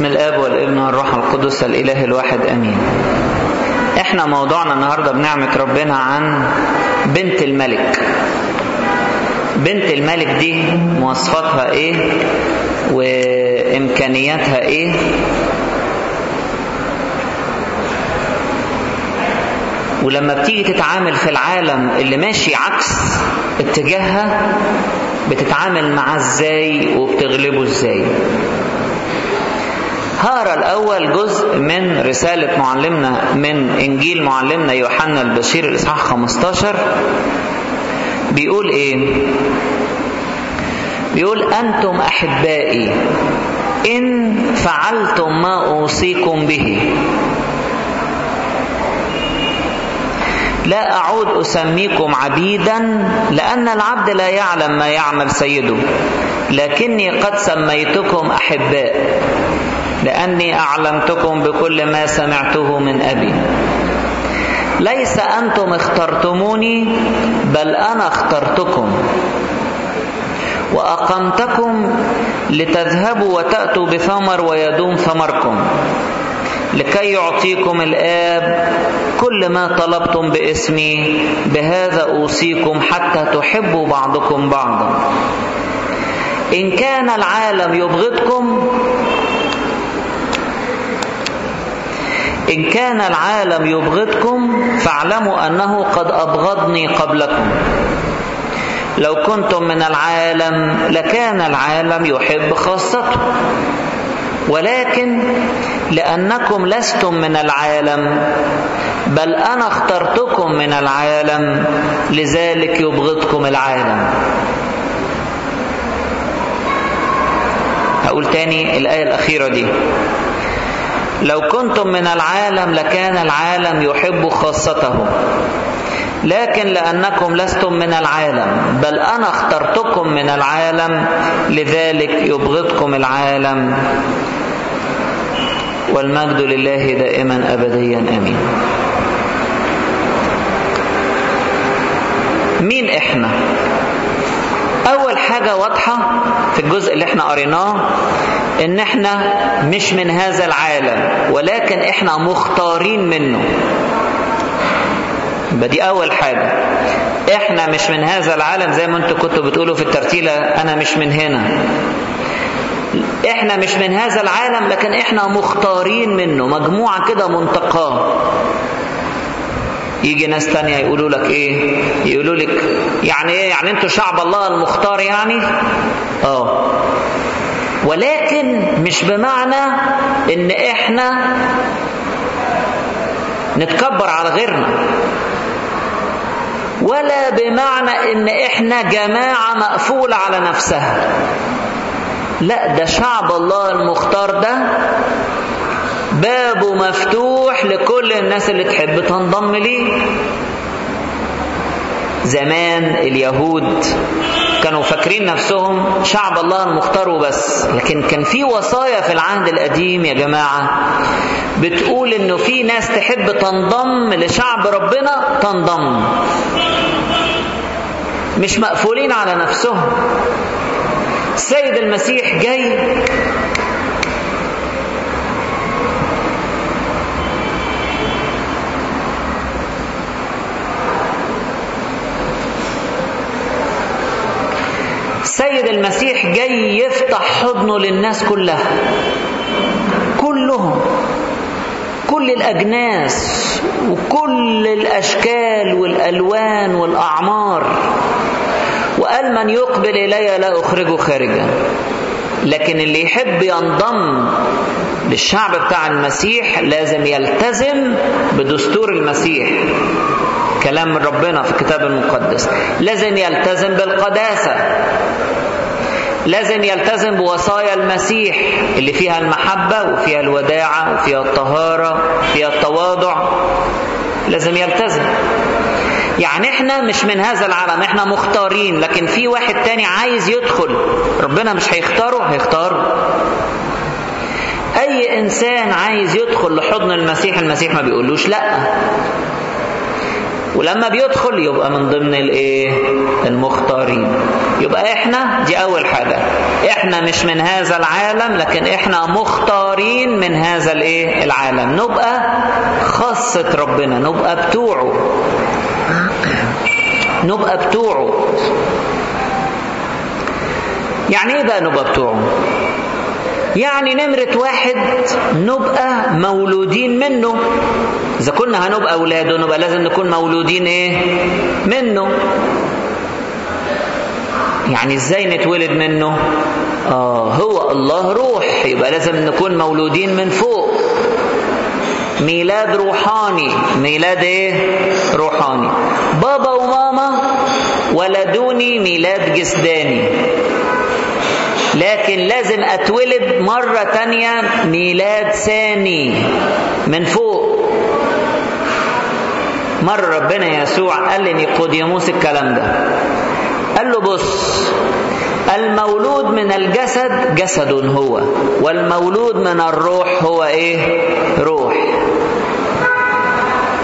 بسم الآب والابن والروح القدس الإله الواحد آمين. إحنا موضوعنا النهارده بنعمة ربنا عن بنت الملك. بنت الملك دي مواصفاتها إيه؟ وإمكانياتها إيه؟ ولما بتيجي تتعامل في العالم اللي ماشي عكس اتجاهها بتتعامل معاه إزاي وبتغلبه إزاي؟ هقرا الأول جزء من رسالة معلمنا من إنجيل معلمنا يوحنا البشير الاصحاح 15 بيقول إيه؟ بيقول أنتم أحبائي إن فعلتم ما أوصيكم به. لا أعود أسميكم عبيدا لأن العبد لا يعلم ما يعمل سيده لكني قد سميتكم أحباء. لأني أعلمتكم بكل ما سمعته من أبي. ليس أنتم اخترتموني بل أنا اخترتكم. وأقمتكم لتذهبوا وتأتوا بثمر ويدوم ثمركم لكي يعطيكم الآب كل ما طلبتم باسمي بهذا أوصيكم حتى تحبوا بعضكم بعضا. إن كان العالم يبغضكم إن كان العالم يبغضكم فاعلموا أنه قد أبغضني قبلكم. لو كنتم من العالم لكان العالم يحب خاصته. ولكن لأنكم لستم من العالم بل أنا اخترتكم من العالم لذلك يبغضكم العالم. هقول تاني الآية الأخيرة دي. لو كنتم من العالم لكان العالم يحب خاصته. لكن لأنكم لستم من العالم بل أنا اخترتكم من العالم لذلك يبغضكم العالم. والمجد لله دائما أبديا آمين. مين إحنا؟ أول حاجة واضحة في الجزء اللي إحنا قريناه إن إحنا مش من هذا العالم ولكن إحنا مختارين منه. يبقى دي أول حاجة. إحنا مش من هذا العالم زي ما أنتوا كنتوا بتقولوا في الترتيلة أنا مش من هنا. إحنا مش من هذا العالم لكن إحنا مختارين منه مجموعة كده منتقاة. يجي ناس تانية يقولوا لك إيه؟ يقولوا لك يعني إيه؟ يعني أنتوا شعب الله المختار يعني؟ آه. ولكن مش بمعنى إن إحنا نتكبر على غيرنا. ولا بمعنى إن إحنا جماعة مقفولة على نفسها. لا ده شعب الله المختار ده بابه مفتوح لكل الناس اللي تحب تنضم ليه. زمان اليهود كانوا فاكرين نفسهم شعب الله المختار وبس لكن كان في وصايا في العهد القديم يا جماعة. بتقول إنه في ناس تحب تنضم لشعب ربنا تنضم. مش مقفولين على نفسهم. السيد المسيح جاي السيد المسيح جاي يفتح حضنه للناس كلها. كلهم. كل الأجناس وكل الأشكال والألوان والأعمار. وقال من يقبل إلي لا أخرجه خارجا. لكن اللي يحب ينضم للشعب بتاع المسيح لازم يلتزم بدستور المسيح. كلام من ربنا في الكتاب المقدس. لازم يلتزم بالقداسة. لازم يلتزم بوصايا المسيح اللي فيها المحبة وفيها الوداعة وفيها الطهارة وفيها التواضع. لازم يلتزم. يعني إحنا مش من هذا العالم إحنا مختارين لكن في واحد تاني عايز يدخل. ربنا مش هيختاره هيختاره أي إنسان عايز يدخل لحضن المسيح المسيح ما بيقولوش لأ. ولما بيدخل يبقى من ضمن الايه المختارين. يبقى إحنا دي أول حاجة. إحنا مش من هذا العالم لكن إحنا مختارين من هذا الايه العالم. نبقى خاصة ربنا نبقى بتوعه. نبقى بتوعه. يعني إيه بقى نبقى بتوعه؟ يعني نمرة واحد نبقى مولودين منه. إذا كنا هنبقى أولاده نبقى لازم نكون مولودين إيه؟ منه. يعني إزاي نتولد منه؟ آه هو الله روح يبقى لازم نكون مولودين من فوق. ميلاد روحاني. ميلاد إيه؟ روحاني. بابا وماما ولدوني ميلاد جسداني. لكن لازم أتولد مرة تانية ميلاد ثاني من فوق. مرة ربنا يسوع قال لنيقوديموس الكلام ده. قال له بص المولود من الجسد جسد هو والمولود من الروح هو إيه؟ روح.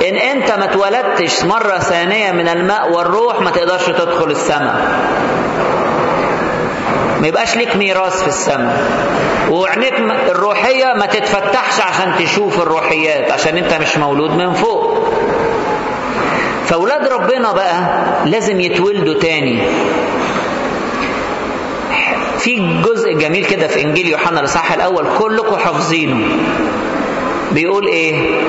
إن أنت ما اتولدتش مرة ثانية من الماء والروح ما تقدرش تدخل السماء. ما يبقاش ليك ميراث في السماء. وعينيك الروحية ما تتفتحش عشان تشوف الروحيات عشان انت مش مولود من فوق. فأولاد ربنا بقى لازم يتولدوا تاني. في جزء جميل كده في إنجيل يوحنا الإصحاح الأول كلكم حافظينه. بيقول إيه؟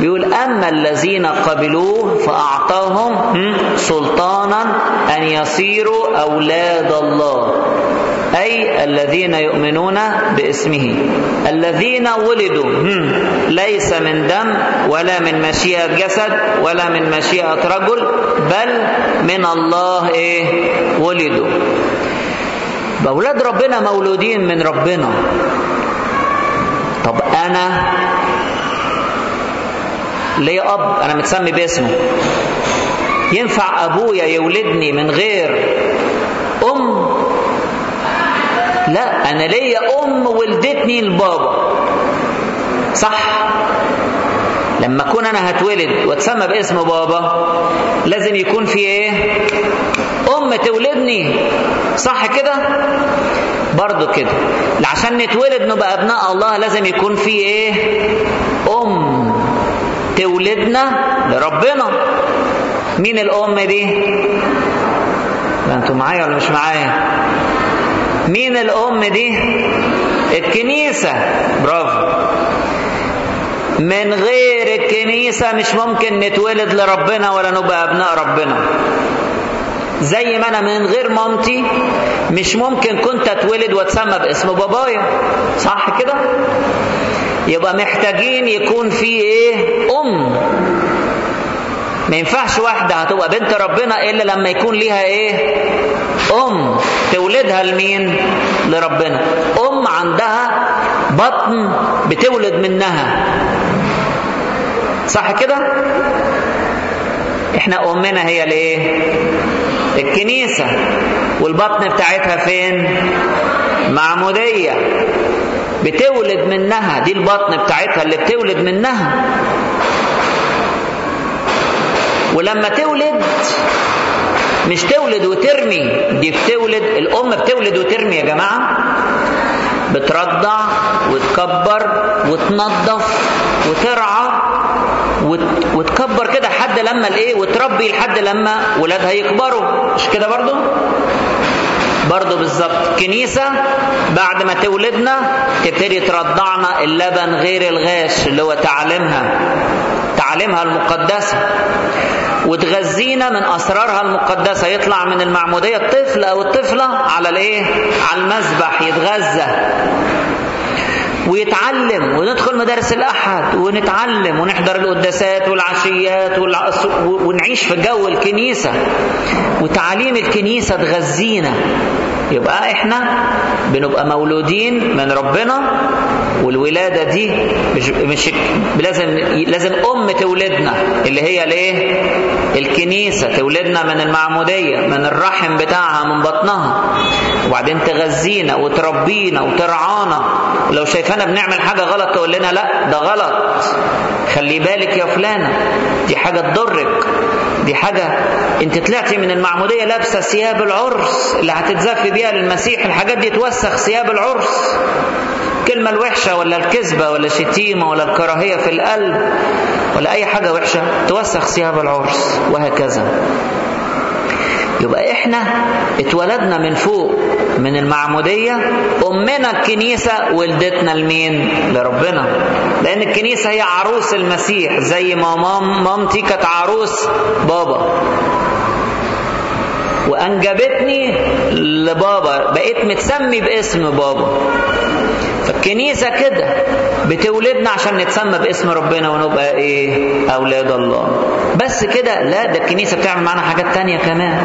بيقول اما الذين قبلوه فأعطاهم سلطانا أن يصيروا أولاد الله. أي الذين يؤمنون باسمه. الذين ولدوا ليس من دم ولا من مشيئة جسد ولا من مشيئة رجل بل من الله إيه ولدوا. أولاد ربنا مولودين من ربنا. طب أنا ليه أب؟ أنا متسمي باسمه. ينفع أبويا يولدني من غير أم؟ لا أنا ليا أم ولدتني البابا. صح؟ لما أكون أنا هتولد وأتسمى باسم بابا لازم يكون في إيه؟ أم تولدني. صح كده؟ برضو كده. عشان نتولد نبقى أبناء الله لازم يكون في إيه؟ أم تولدنا لربنا. مين الأم دي؟ أنتوا معايا ولا مش معايا؟ مين الأم دي الكنيسة برافو من غير الكنيسة مش ممكن نتولد لربنا ولا نبقى أبناء ربنا زي ما أنا من غير مامتي مش ممكن كنت أتولد وأتسمى باسم بابايا صح كده؟ يبقى محتاجين يكون في إيه؟ أم ما ينفعش واحدة هتبقى بنت ربنا إلا لما يكون ليها إيه؟ أم. تولدها لمين؟ لربنا. أم عندها بطن بتولد منها. صح كده؟ إحنا أمنا هي الايه الكنيسة. والبطن بتاعتها فين؟ معمودية. بتولد منها. دي البطن بتاعتها اللي بتولد منها. ولما تولد مش تولد وترمي. دي بتولد الأم بتولد وترمي يا جماعة. بترضع وتكبر وتنظف وترعى وتكبر كده لحد لما الإيه؟ وتربي لحد لما ولادها يكبروا. مش كده برضو؟ برضو بالظبط. كنيسة بعد ما تولدنا تبتدي ترضعنا اللبن غير الغاش اللي هو تعليمها تعليمها المقدسة. وتغذينا من أسرارها المقدسة. يطلع من المعمودية الطفل أو الطفلة على الإيه؟ على المذبح يتغذى. ويتعلم وندخل مدارس الأحد ونتعلم ونحضر القداسات والعشيات. ونعيش في جو الكنيسة. وتعاليم الكنيسة تغذينا. يبقى إحنا بنبقى مولودين من ربنا والولادة دي مش مش لازم لازم أم تولدنا اللي هي الايه الكنيسة. تولدنا من المعمودية من الرحم بتاعها من بطنها. وبعدين تغذينا وتربينا وترعانا. لو شايفانا شايفانا بنعمل حاجة غلط تقول لنا لا ده غلط. خلي بالك يا فلانة دي حاجة تضرك. دي حاجة انت طلعتي من المعمودية لابسة ثياب العرس اللي هتتزفي بيها للمسيح الحاجات دي توسخ ثياب العرس. الكلمة الوحشة ولا الكذبة ولا الشتيمة ولا الكراهية في القلب ولا أي حاجة وحشة توسخ ثياب العرس وهكذا. يبقى إحنا اتولدنا من فوق. من المعمودية أمنا الكنيسة ولدتنا لمين؟ لربنا. لأن الكنيسة هي عروس المسيح زي ما مام مامتي كانت عروس بابا. وأنجبتني لبابا بقيت متسمي باسم بابا. فالكنيسة كده بتولدنا عشان نتسمى باسم ربنا ونبقى إيه؟ أولاد الله. بس كده لا ده الكنيسة بتعمل معانا حاجات تانية كمان.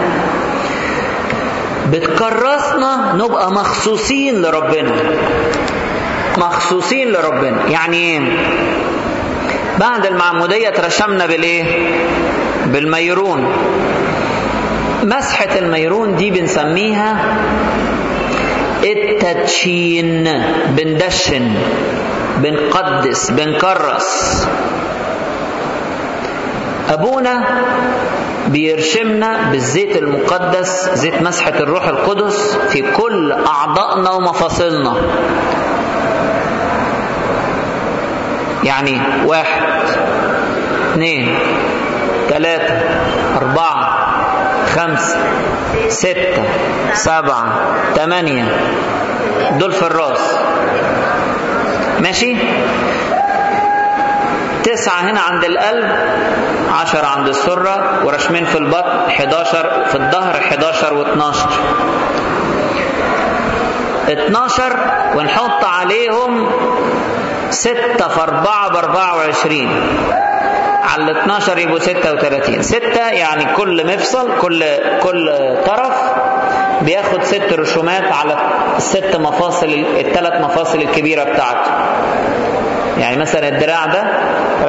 بتكرسنا نبقى مخصوصين لربنا. مخصوصين لربنا. يعني إيه؟ بعد المعمودية ترشمنا بالإيه؟ بالميرون. مسحة الميرون دي بنسميها التدشين. بندشن بنقدس بنكرس. أبونا بيرشمنا بالزيت المقدس زيت مسحة الروح القدس في كل أعضائنا ومفاصلنا. يعني واحد اثنين ثلاثة أربعة خمسة ستة سبعة ثمانية. دول في الراس. ماشي؟ تسعة هنا عند القلب عشرة عند السرة ورشمين في البطن 11 في الظهر 11 و12 12 ونحط عليهم ستة في أربعة بأربعة وعشرين. على ال 12 يبقوا 36 ستة يعني كل مفصل كل كل طرف بياخد ست رسومات على الست مفاصل الثلاث مفاصل الكبيرة بتاعته. يعني مثلا الدراع ده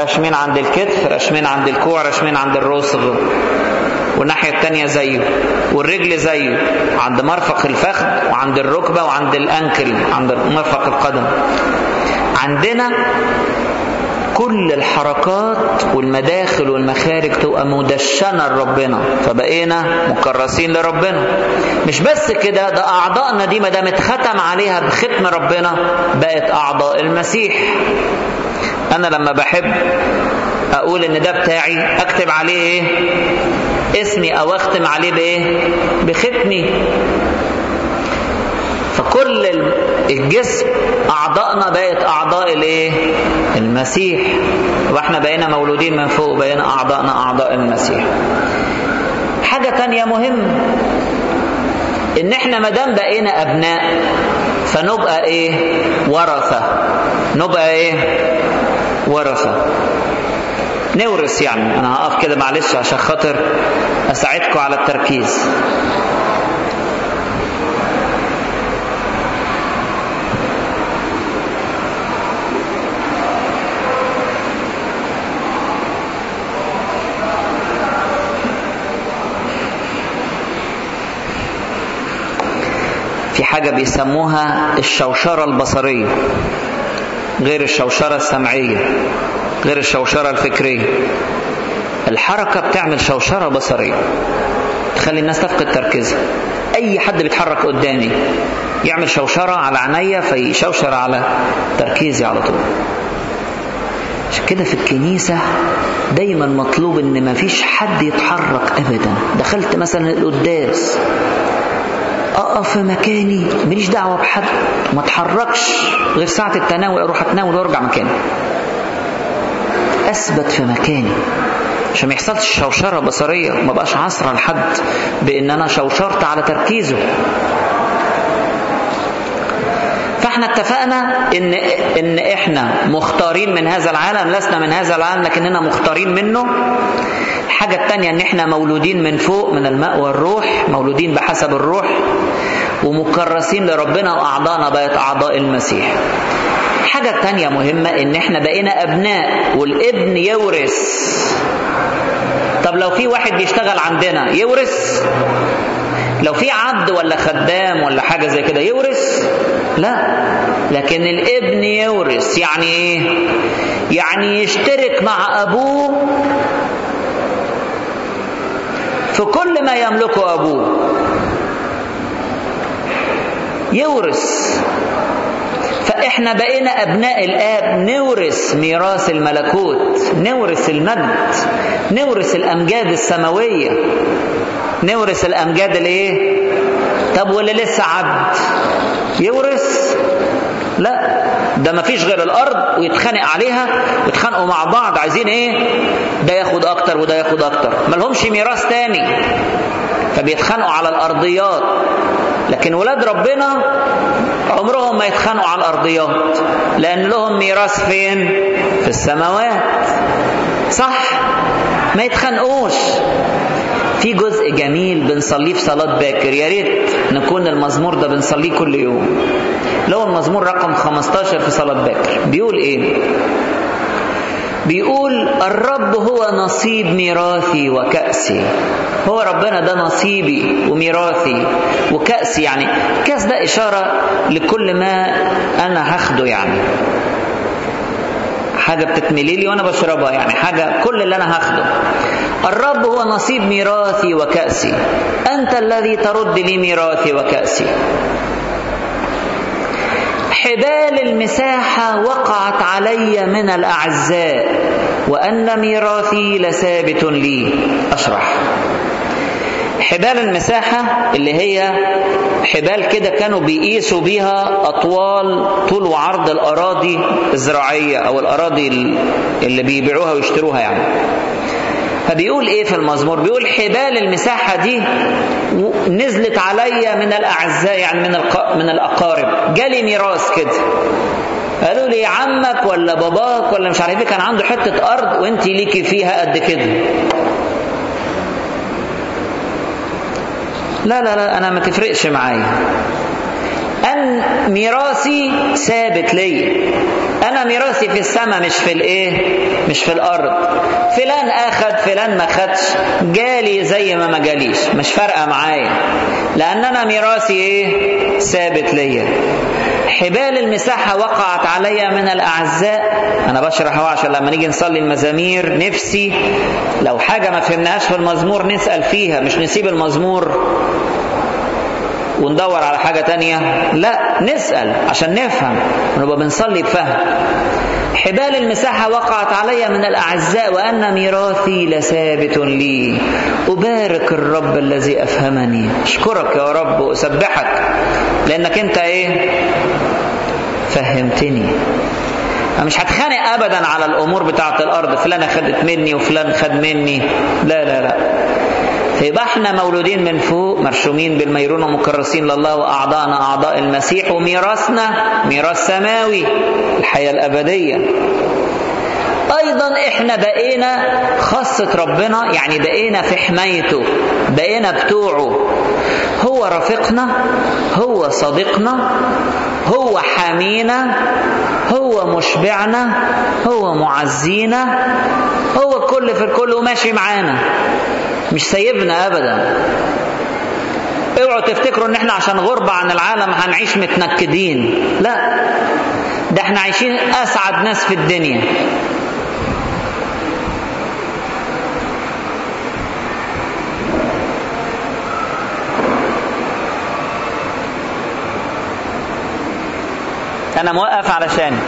رشمين عند الكتف رشمين عند الكوع رشمين عند الرسغ والناحية التانية زيه والرجل زيه عند مرفق الفخذ وعند الركبة وعند الأنكل عند مرفق القدم. عندنا كل الحركات والمداخل والمخارج تبقى مدشنة لربنا فبقينا مكرسين لربنا مش بس كده ده أعضائنا دي ما دام اتختم عليها بختم ربنا بقت أعضاء المسيح أنا لما بحب أقول إن ده بتاعي أكتب عليه إيه؟ اسمي أو أختم عليه بإيه؟ بختمي فكل الجسم. أعضائنا بقت أعضاء الإيه؟ المسيح. وإحنا بقينا مولودين من فوق بقينا أعضائنا أعضاء المسيح. حاجة تانية مهمه إن إحنا ما دام بقينا أبناء فنبقى إيه؟ ورثة. نبقى إيه؟ ورثة. نورث يعني. أنا هقف كده معلش عشان خاطر أساعدكم على التركيز. في حاجة بيسموها الشوشرة البصرية غير الشوشرة السمعية غير الشوشرة الفكرية. الحركة بتعمل شوشرة بصرية تخلي الناس تفقد تركيزها. أي حد بيتحرك قدامي يعمل شوشرة على عينيا فيشوشر على تركيزي على طول. عشان كده في الكنيسة دايما مطلوب إن ما فيش حد يتحرك ابدا. دخلت مثلا القداس اقف في مكاني. ماليش دعوة بحد. ما اتحركش. غير ساعة التناول أروح أتناول وأرجع مكاني. أثبت في مكاني. عشان ما يحصلش شوشرة بصرية. ما بقاش عصره لحد بإن أنا شوشرت على تركيزه. فإحنا اتفقنا إن إن إحنا مختارين من هذا العالم. لسنا من هذا العالم لكننا مختارين منه. الحاجة التانية إن إحنا مولودين من فوق من الماء والروح مولودين بحسب الروح ومكرسين لربنا واعضانا بقت أعضاء المسيح. الحاجة التانية مهمة إن إحنا بقينا أبناء والابن يورث. طب لو في واحد بيشتغل عندنا يورث؟ لو في عبد ولا خدام ولا حاجة زي كده يورث؟ لا. لكن الابن يورث يعني إيه؟ يعني يشترك مع أبوه في كل ما يملكه أبوه. يورث. فإحنا بقينا أبناء الآب نورث ميراث الملكوت نورث المجد نورث الأمجاد السماوية. نورث الأمجاد الايه طب واللي لسه عبد؟ يورث؟ لا. ده ما فيش غير الأرض ويتخانق عليها ويتخانقوا مع بعض عايزين إيه؟ ده ياخد أكتر وده ياخد أكتر. ما لهمش ميراث تاني. فبيتخانقوا على الأرضيات. لكن ولاد ربنا عمرهم ما يتخانقوا على الأرضيات. لأن لهم ميراث فين؟ في السماوات. صح؟ ما يتخانقوش. في جزء جميل بنصليه في صلاة باكر. يا ريت نكون المزمور ده بنصليه كل يوم. هو المزمور رقم 15 في صلاة باكر بيقول إيه؟ بيقول الرب هو نصيب ميراثي وكأسي. هو ربنا ده نصيبي وميراثي وكأسي يعني كأس ده إشارة لكل ما أنا هاخده يعني. حاجة بتتملي لي وأنا بشربها يعني حاجة كل اللي أنا هاخده. الرب هو نصيب ميراثي وكأسي. أنت الذي ترد لي ميراثي وكأسي. حبال المساحة وقعت علي من الأعزاء وأن ميراثي لثابت لي. أشرح. حبال المساحة اللي هي حبال كده كانوا بيقيسوا بيها أطوال طول وعرض الأراضي الزراعية أو الأراضي اللي بيبيعوها ويشتروها يعني. فبيقول إيه في المزمور؟ بيقول حبال المساحة دي نزلت عليا من الأعزاء يعني من من الأقارب. جالي ميراث كده. قالوا لي عمك ولا باباك ولا مش عارف إيه كان عنده حتة أرض وانت ليكي فيها قد كده. لا لا لا أنا ما تفرقش معايا. أن ميراثي ثابت ليا. أنا ميراثي في السماء مش في الإيه؟ مش في الأرض. فلان أخد فلان ما خدش. جالي زي ما ما جاليش. مش فارقة معايا. لأن أنا ميراثي إيه؟ ثابت ليا. حبال المساحة وقعت علي من الأعزاء. أنا بشرح عشان لما نيجي نصلي المزامير نفسي لو حاجة ما فهمناهاش في المزمور نسأل فيها مش نسيب المزمور. وندور على حاجة تانية؟ لا نسأل عشان نفهم. ونبقى بنصلي بفهم. حبال المساحة وقعت علي من الأعزاء وأن ميراثي لثابت لي. أبارك الرب الذي أفهمني. أشكرك يا رب وأسبحك. لأنك أنت إيه؟ فهمتني. مش هتخانق ابدا على الأمور بتاعة الأرض. فلانه خدت مني وفلان خد مني. لا لا لا. يبقى إحنا مولودين من فوق مرشومين بالميرون ومكرسين لله واعضائنا أعضاء المسيح وميراثنا ميراث سماوي الحياة الأبدية. أيضا إحنا بقينا خاصة ربنا يعني بقينا في حمايته. بقينا بتوعه. هو رفيقنا هو صديقنا هو حامينا هو مشبعنا هو معزينا هو كل في الكل وماشي معانا. مش سايبنا ابدا. اوعوا تفتكروا إن إحنا عشان غربة عن العالم هنعيش متنكدين. لا ده إحنا عايشين أسعد ناس في الدنيا. أنا موقف علشان.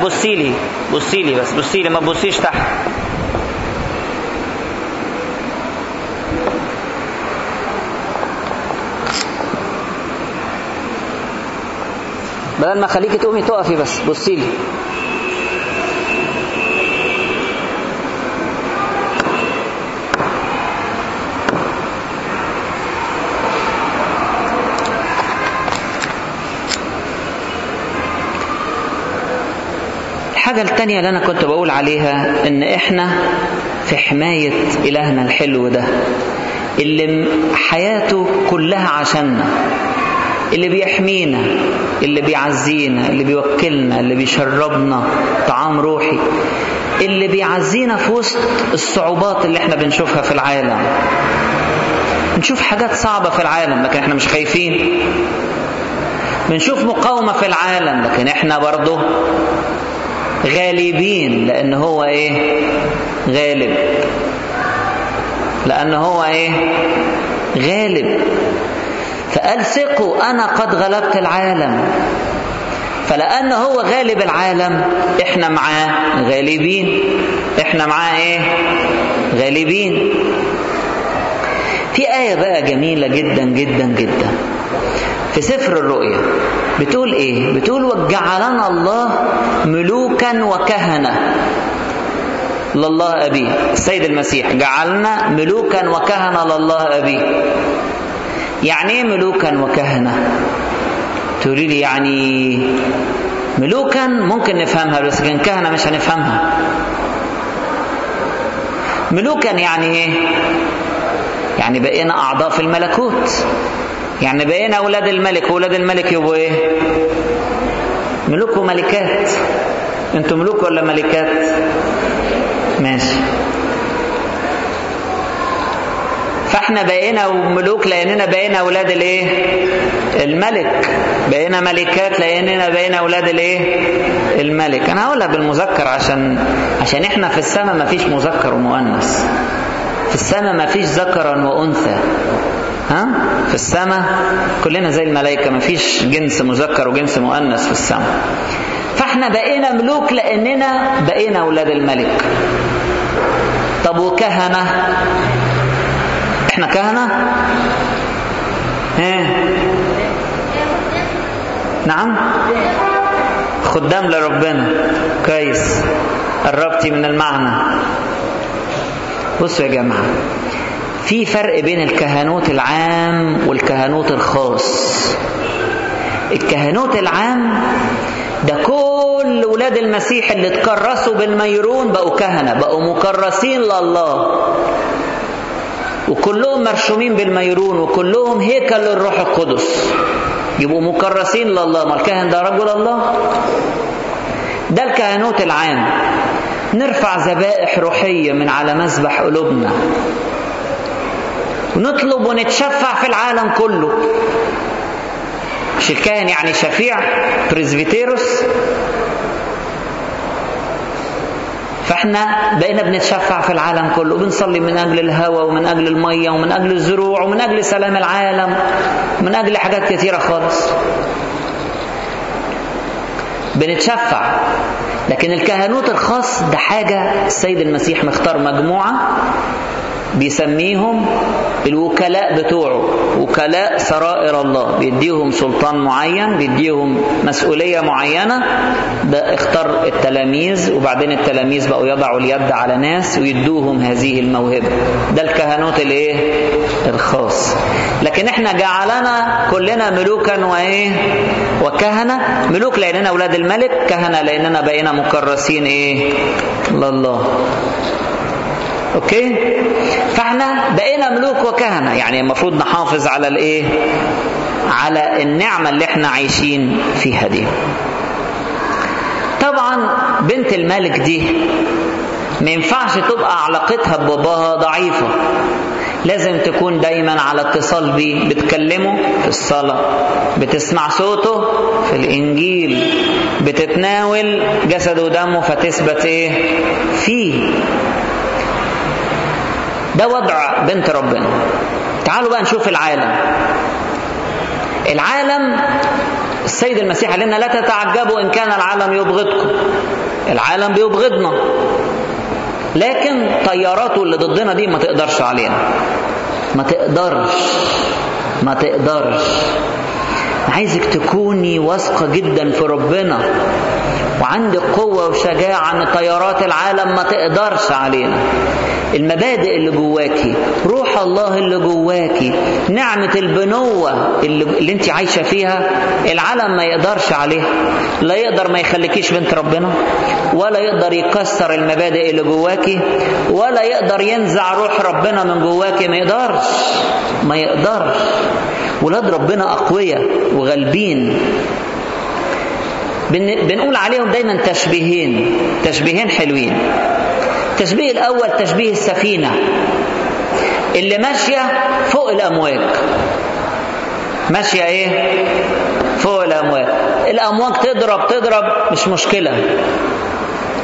بصي لي بصي لي بس بصي لي ما تبصيش تحت. بدل ما اخليكي تقومي تقفي بس بصي لي الحاجة التانية اللي أنا كنت بقول عليها إن إحنا في حماية إلهنا الحلو ده اللي حياته كلها عشاننا اللي بيحمينا اللي بيعزينا اللي بيوكلنا اللي بيشربنا طعام روحي اللي بيعزينا في وسط الصعوبات اللي إحنا بنشوفها في العالم. نشوف حاجات صعبة في العالم لكن إحنا مش خايفين. بنشوف مقاومة في العالم لكن إحنا برضه غالبين لأن هو إيه؟ غالب. لأن هو إيه؟ غالب. فقال ثقوا أنا قد غلبت العالم. فلأن هو غالب العالم إحنا معاه غالبين. إحنا معاه إيه؟ غالبين. في آية بقى جميلة جدا جدا جدا. في سفر الرؤيا. بتقول إيه؟ بتقول وجعلنا الله ملوكا وكهنة. لله أبيه السيد المسيح. جعلنا ملوكا وكهنة لله أبيه يعني إيه ملوكا وكهنة؟ تقولي لي يعني ملوكا ممكن نفهمها بس كان كهنة مش هنفهمها. ملوكا يعني إيه؟ يعني بقينا أعضاء في الملكوت. يعني بقينا أولاد الملك واولاد الملك يبقوا إيه؟ ملوك وملكات أنتوا ملوك ولا ملكات؟ ماشي. فإحنا بقينا ملوك لأننا بقينا أولاد الإيه؟ الملك. بقينا ملكات لأننا بقينا أولاد الإيه؟ الملك. أنا هقولها بالمذكر عشان عشان إحنا في السماء ما فيش مذكر ومؤنث. في السماء ما فيش ذكرا وأنثى. ها؟ في السماء. كلنا زي الملائكة ما فيش جنس مذكر وجنس مؤنث في السماء. فاحنا بقينا ملوك لأننا بقينا أولاد الملك. طب وكهنة؟ إحنا كهنة؟ ها نعم؟ خدام لربنا. كويس. قربتي من المعنى. بصوا يا جماعة. في فرق بين الكهنوت العام والكهنوت الخاص. الكهنوت العام ده كل ولاد المسيح اللي اتكرسوا بالميرون بقوا كهنة بقوا مكرسين لله. وكلهم مرشومين بالميرون وكلهم هيكل للروح القدس. يبقوا مكرسين لله. ما الكاهن ده رجل الله؟ ده الكهنوت العام. نرفع ذبائح روحية من على مذبح قلوبنا. ونطلب ونتشفع في العالم كله. مش الكاهن يعني شفيع بريزبيتيروس فاحنا بقينا بنتشفع في العالم كله وبنصلي من أجل الهواء ومن أجل المية ومن أجل الزروع ومن أجل سلام العالم ومن أجل حاجات كتيره خالص. بنتشفع. لكن الكهنوت الخاص ده حاجة السيد المسيح مختار مجموعة. بيسميهم الوكلاء بتوعه وكلاء سرائر الله. بيديهم سلطان معين بيديهم مسؤولية معينة. ده اختار التلاميذ وبعدين التلاميذ بقوا يضعوا اليد على ناس ويدوهم هذه الموهبة. ده الكهنوت الايه؟ الخاص. لكن إحنا جعلنا كلنا ملوكا وإيه؟ وكهنة. ملوك لأننا أولاد الملك كهنة لأننا بقينا مكرسين إيه؟ لله. أوكي؟ فإحنا بقينا ملوك وكهنة. يعني المفروض نحافظ على الإيه؟ على النعمة اللي إحنا عايشين فيها دي. طبعا بنت الملك دي ما ينفعش تبقى علاقتها بباباها ضعيفة. لازم تكون دايما على اتصال بيه. بتكلمه في الصلاة بتسمع صوته في الإنجيل بتتناول جسده ودمه فتثبت إيه؟ فيه. ده وضع بنت ربنا. تعالوا بقى نشوف العالم. العالم السيد المسيح قال لنا لا تتعجبوا إن كان العالم يبغضكم. العالم بيبغضنا. لكن طياراته اللي ضدنا دي ما تقدرش علينا ما تقدرش. ما تقدرش. عايزك تكوني واثقة جدا في ربنا. وعندك قوة وشجاعة ان طيارات العالم ما تقدرش علينا المبادئ اللي جواكي روح الله اللي جواكي نعمة البنوة اللي, اللي انت عايشة فيها العالم ما يقدرش عليها. لا يقدر ما يخليكيش بنت ربنا ولا يقدر يكسر المبادئ اللي جواكي ولا يقدر ينزع روح ربنا من جواكي. ما يقدرش ما يقدرش. ولاد ربنا أقوياء وغالبين. بنقول عليهم دايما تشبيهين. تشبيهين حلوين. التشبيه الأول تشبيه السفينة اللي ماشية فوق الأمواج. ماشية إيه؟ فوق الأمواج. الأمواج تضرب تضرب مش مشكلة.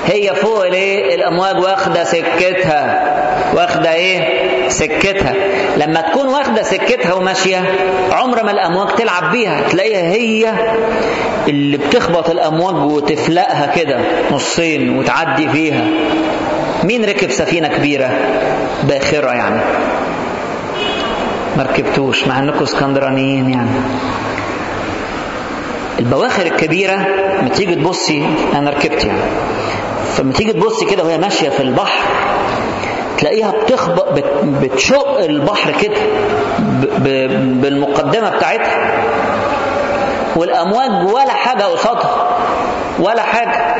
هي فوق الايه الأمواج واخدة سكتها. واخدة إيه؟ سكتها. لما تكون واخدة سكتها وماشية عمر ما الأمواج تلعب بيها. تلاقيها هي اللي بتخبط الأمواج وتفلقها كده نصين وتعدي فيها. مين ركب سفينة كبيرة؟ باخرة يعني. ما ركبتوش مع إنكم اسكندرانيين يعني. البواخر الكبيرة لما تيجي تبصي أنا ركبت يعني. فلما تيجي تبصي كده وهي ماشية في البحر تلاقيها بتخبط بتشق البحر كده بالمقدمة بتاعتها. والأمواج ولا حاجة قصادها ولا حاجة.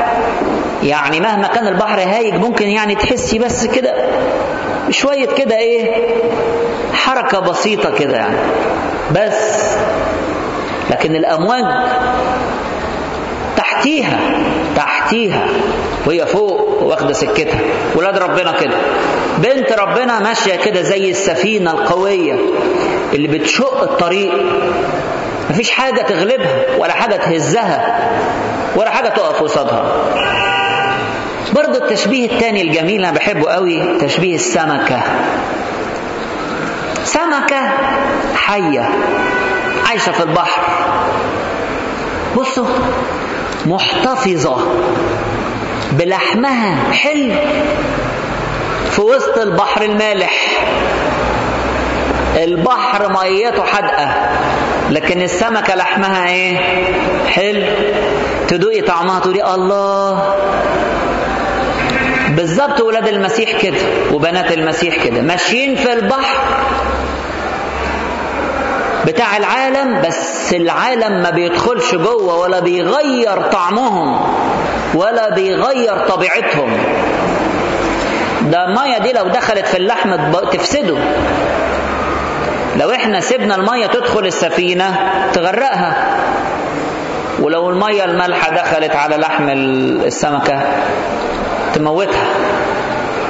يعني مهما كان البحر هايج ممكن يعني تحسي بس كده شوية كده إيه حركة بسيطة كده يعني. بس. لكن الأمواج تحتيها تحتيها. وهي فوق واخدة سكتها. ولاد ربنا كده. بنت ربنا ماشية كده زي السفينة القوية اللي بتشق الطريق. مفيش حاجة تغلبها ولا حاجة تهزها ولا حاجة تقف قصادها. برضه التشبيه الثاني الجميل أنا بحبه قوي تشبيه السمكة. سمكة حية عايشة في البحر. بصوا محتفظة بلحمها حلو في وسط البحر المالح. البحر ميته حدقة لكن السمكة لحمها إيه؟ حلو. تدوقي طعمها تقولي الله. بالظبط ولاد المسيح كده وبنات المسيح كده. ماشيين في البحر بتاع العالم بس العالم ما بيدخلش جوه ولا بيغير طعمهم ولا بيغير طبيعتهم. ده المية دي لو دخلت في اللحم تفسده. لو إحنا سيبنا المية تدخل السفينة تغرقها. ولو المية المالحة دخلت على لحم السمكة تموتها.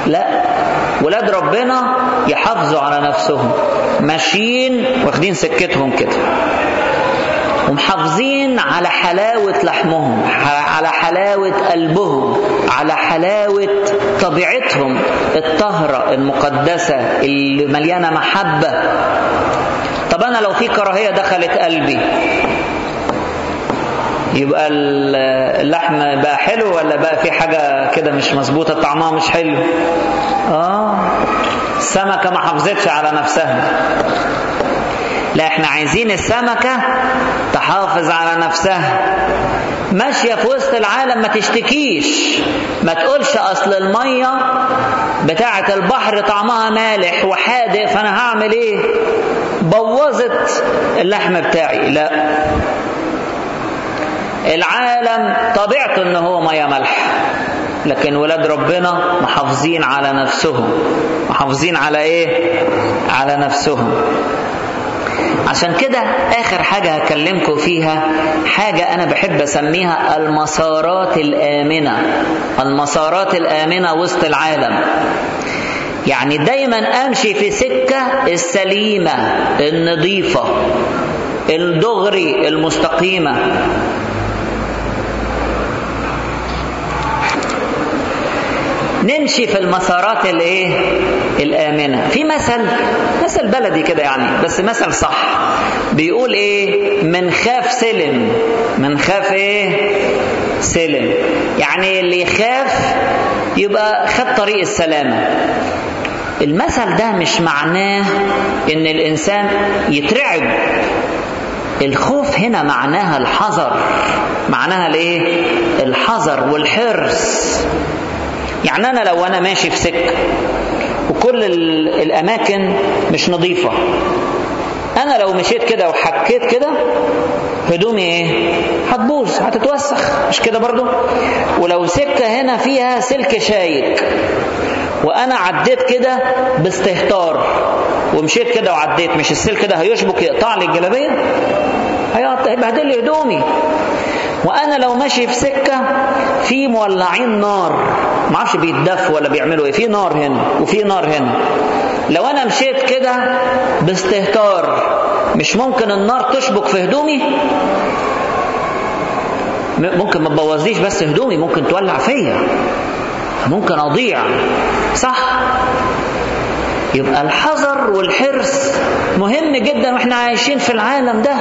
لا. ولاد ربنا يحافظوا على نفسهم. ماشيين واخدين سكتهم كده. ومحافظين على حلاوة لحمهم على حلاوة قلبهم على حلاوة طبيعتهم الطهرة المقدسة اللي مليانة محبة. طب أنا لو في كراهية دخلت قلبي يبقى اللحم بقى حلو ولا بقى في حاجة كده مش مظبوطة طعمها مش حلو؟ آه السمكة ما حافظتش على نفسها. لا إحنا عايزين السمكة تحافظ على نفسها. ماشية في وسط العالم ما تشتكيش. ما تقولش أصل المية بتاعة البحر طعمها مالح وحادق فأنا هعمل إيه؟ بوظت اللحم بتاعي. لا. العالم طبيعته ان هو مية ملح لكن ولاد ربنا محافظين على نفسهم. محافظين على إيه؟ على نفسهم. عشان كده آخر حاجة هكلمكم فيها حاجة أنا بحب أسميها المسارات الآمنة. المسارات الآمنة وسط العالم. يعني دايما أمشي في سكة السليمة النظيفة الدغري المستقيمة. نمشي في المسارات الايه؟ الآمنة. في مثل مثل بلدي كده يعني بس مثل صح. بيقول إيه؟ من خاف سلم. من خاف إيه؟ سلم. يعني اللي يخاف يبقى خد طريق السلامة. المثل ده مش معناه إن الإنسان يترعب. الخوف هنا معناها الحذر. معناها الايه؟ الحذر والحرص. يعني أنا لو أنا ماشي في سكة وكل الأماكن مش نظيفة أنا لو مشيت كده وحكيت كده هدومي إيه؟ هتبوظ هتتوسخ مش كده برضو؟ ولو سكة هنا فيها سلك شايك وأنا عديت كده باستهتار ومشيت كده وعديت مش السلك ده هيشبك يقطع لي الجلابية؟ هيبهدل لي هدومي. وأنا لو ماشي في سكة في مولعين نار. ما أعرفش بيتدفوا ولا بيعملوا إيه. في نار هنا وفي نار هنا. لو أنا مشيت كده باستهتار مش ممكن النار تشبك في هدومي؟ ممكن ما تبوظليش بس هدومي ممكن تولع فيا. ممكن أضيع. صح؟ يبقى الحذر والحرص مهم جدا وإحنا عايشين في العالم ده.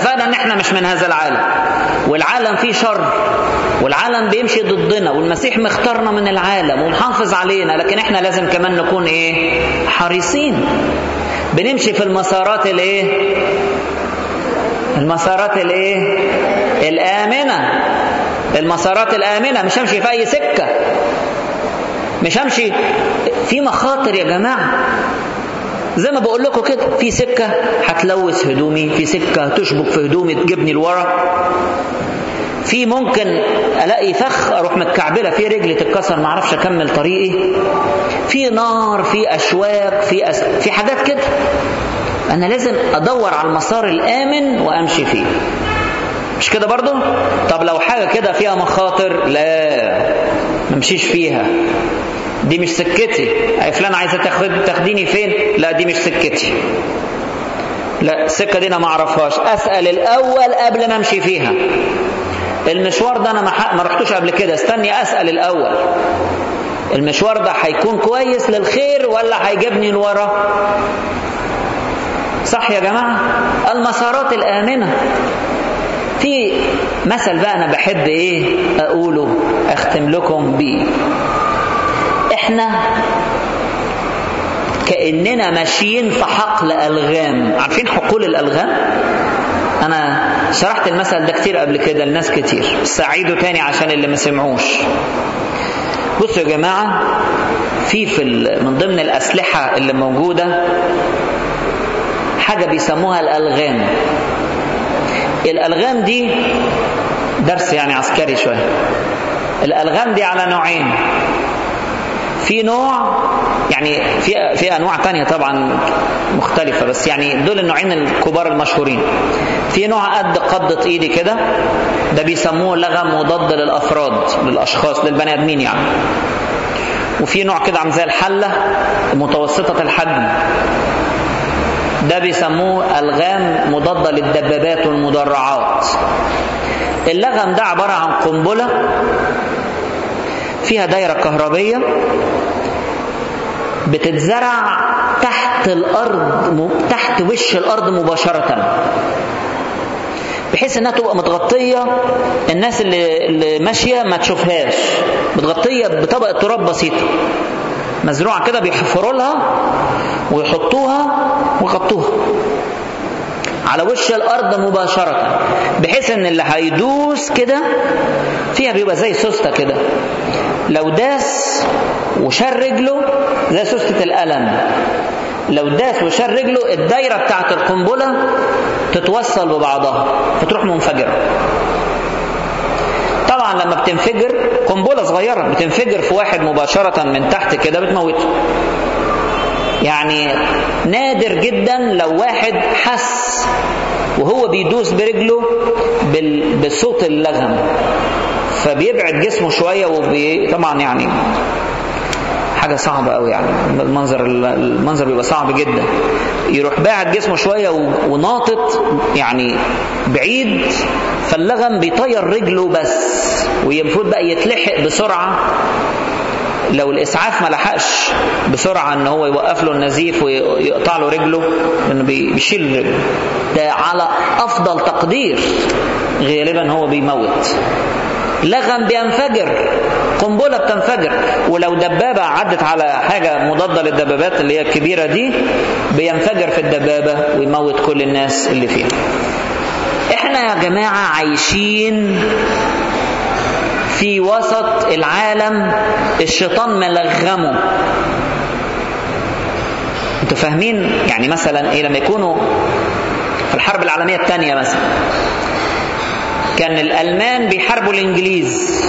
اتفقنا ان إحنا مش من هذا العالم. والعالم فيه شر. والعالم بيمشي ضدنا. والمسيح مختارنا من العالم ومحافظ علينا. لكن إحنا لازم كمان نكون إيه؟ حريصين. بنمشي في المسارات الايه؟ المسارات الايه؟ الآمنة. المسارات الآمنة. مش همشي في أي سكة. مش همشي. في مخاطر يا جماعة. زي ما بقول لكم كده في سكة هتلوث هدومي في سكة تشبك في هدومي تجيبني لورا. في ممكن ألاقي فخ أروح متكعبلة في رجلي تتكسر ما أعرفش أكمل طريقي. في نار في أشواك في أس... في حاجات كده. أنا لازم أدور على المسار الآمن وأمشي فيه. مش كده برضو طب لو حاجة كده فيها مخاطر لا ما أمشيش فيها. دي مش سكتي. أي فلان عايزة تاخد تاخديني فين؟ لا دي مش سكتي. لا السكة دي أنا ما أعرفهاش. أسأل الأول قبل ما أمشي فيها. المشوار ده أنا ما رحتوش قبل كده. استني أسأل الأول. المشوار ده هيكون كويس للخير ولا هيجيبني لورا؟ صح يا جماعة؟ المسارات الآمنة. في مثل بقى أنا بحب إيه؟ أقوله أختم لكم بيه. إحنا كأننا ماشيين في حقل الغام عارفين حقول الألغام؟ أنا شرحت المثل ده كتير قبل كده لناس كتير. بس اعيده تاني عشان اللي ما سمعوش. بصوا يا جماعة في في من ضمن الأسلحة اللي موجودة حاجة بيسموها الألغام. الألغام دي درس يعني عسكري شوية. الألغام دي على نوعين. في نوع يعني في في أنواع تانية طبعا مختلفة بس يعني دول النوعين الكبار المشهورين. في نوع قد قبضة إيدي كده ده بيسموه لغم مضاد للأفراد للأشخاص للبني آدمين يعني. وفي نوع كده عامل زي الحلة متوسطة الحجم. ده بيسموه ألغام مضادة للدبابات والمدرعات. اللغم ده عبارة عن قنبلة فيها دايرة كهربية بتتزرع تحت الأرض تحت وش الأرض مباشرة. بحيث إنها تبقى متغطية الناس اللي, اللي ماشية ما تشوفهاش. متغطية بطبقة تراب بسيطة. مزروعة كده بيحفروا لها ويحطوها ويغطوها. على وش الأرض مباشرة بحيث إن اللي هيدوس كده فيها بيبقى زي سوستة كده. لو داس وشال رجله زي سوستة الالم لو داس وشال رجله الدايرة بتاعت القنبلة تتوصل ببعضها فتروح منفجره طبعا لما بتنفجر قنبلة صغيرة بتنفجر في واحد مباشرة من تحت كده بتموته. يعني نادر جدا لو واحد حس وهو بيدوس برجله بصوت اللغم. فبيبعد جسمه شوية وبي طبعا يعني حاجة صعبة قوي يعني. المنظر المنظر بيبقى صعب جدا. يروح باعد جسمه شوية وناطط يعني بعيد فاللغم بيطير رجله بس والمفروض بقى يتلحق بسرعة لو الإسعاف ما لحقش بسرعة إن هو يوقف له النزيف ويقطع له رجله لأنه بيشيل رجله. ده على أفضل تقدير. غالبا هو بيموت. لغم بينفجر. قنبلة بتنفجر. ولو دبابة عدت على حاجة مضادة للدبابات اللي هي الكبيرة دي بينفجر في الدبابة ويموت كل الناس اللي فيها. إحنا يا جماعة عايشين في وسط العالم الشيطان ملغمه. أنتوا فاهمين يعني مثلا إيه لما يكونوا في الحرب العالمية الثانية مثلا كان الألمان بيحاربوا الإنجليز.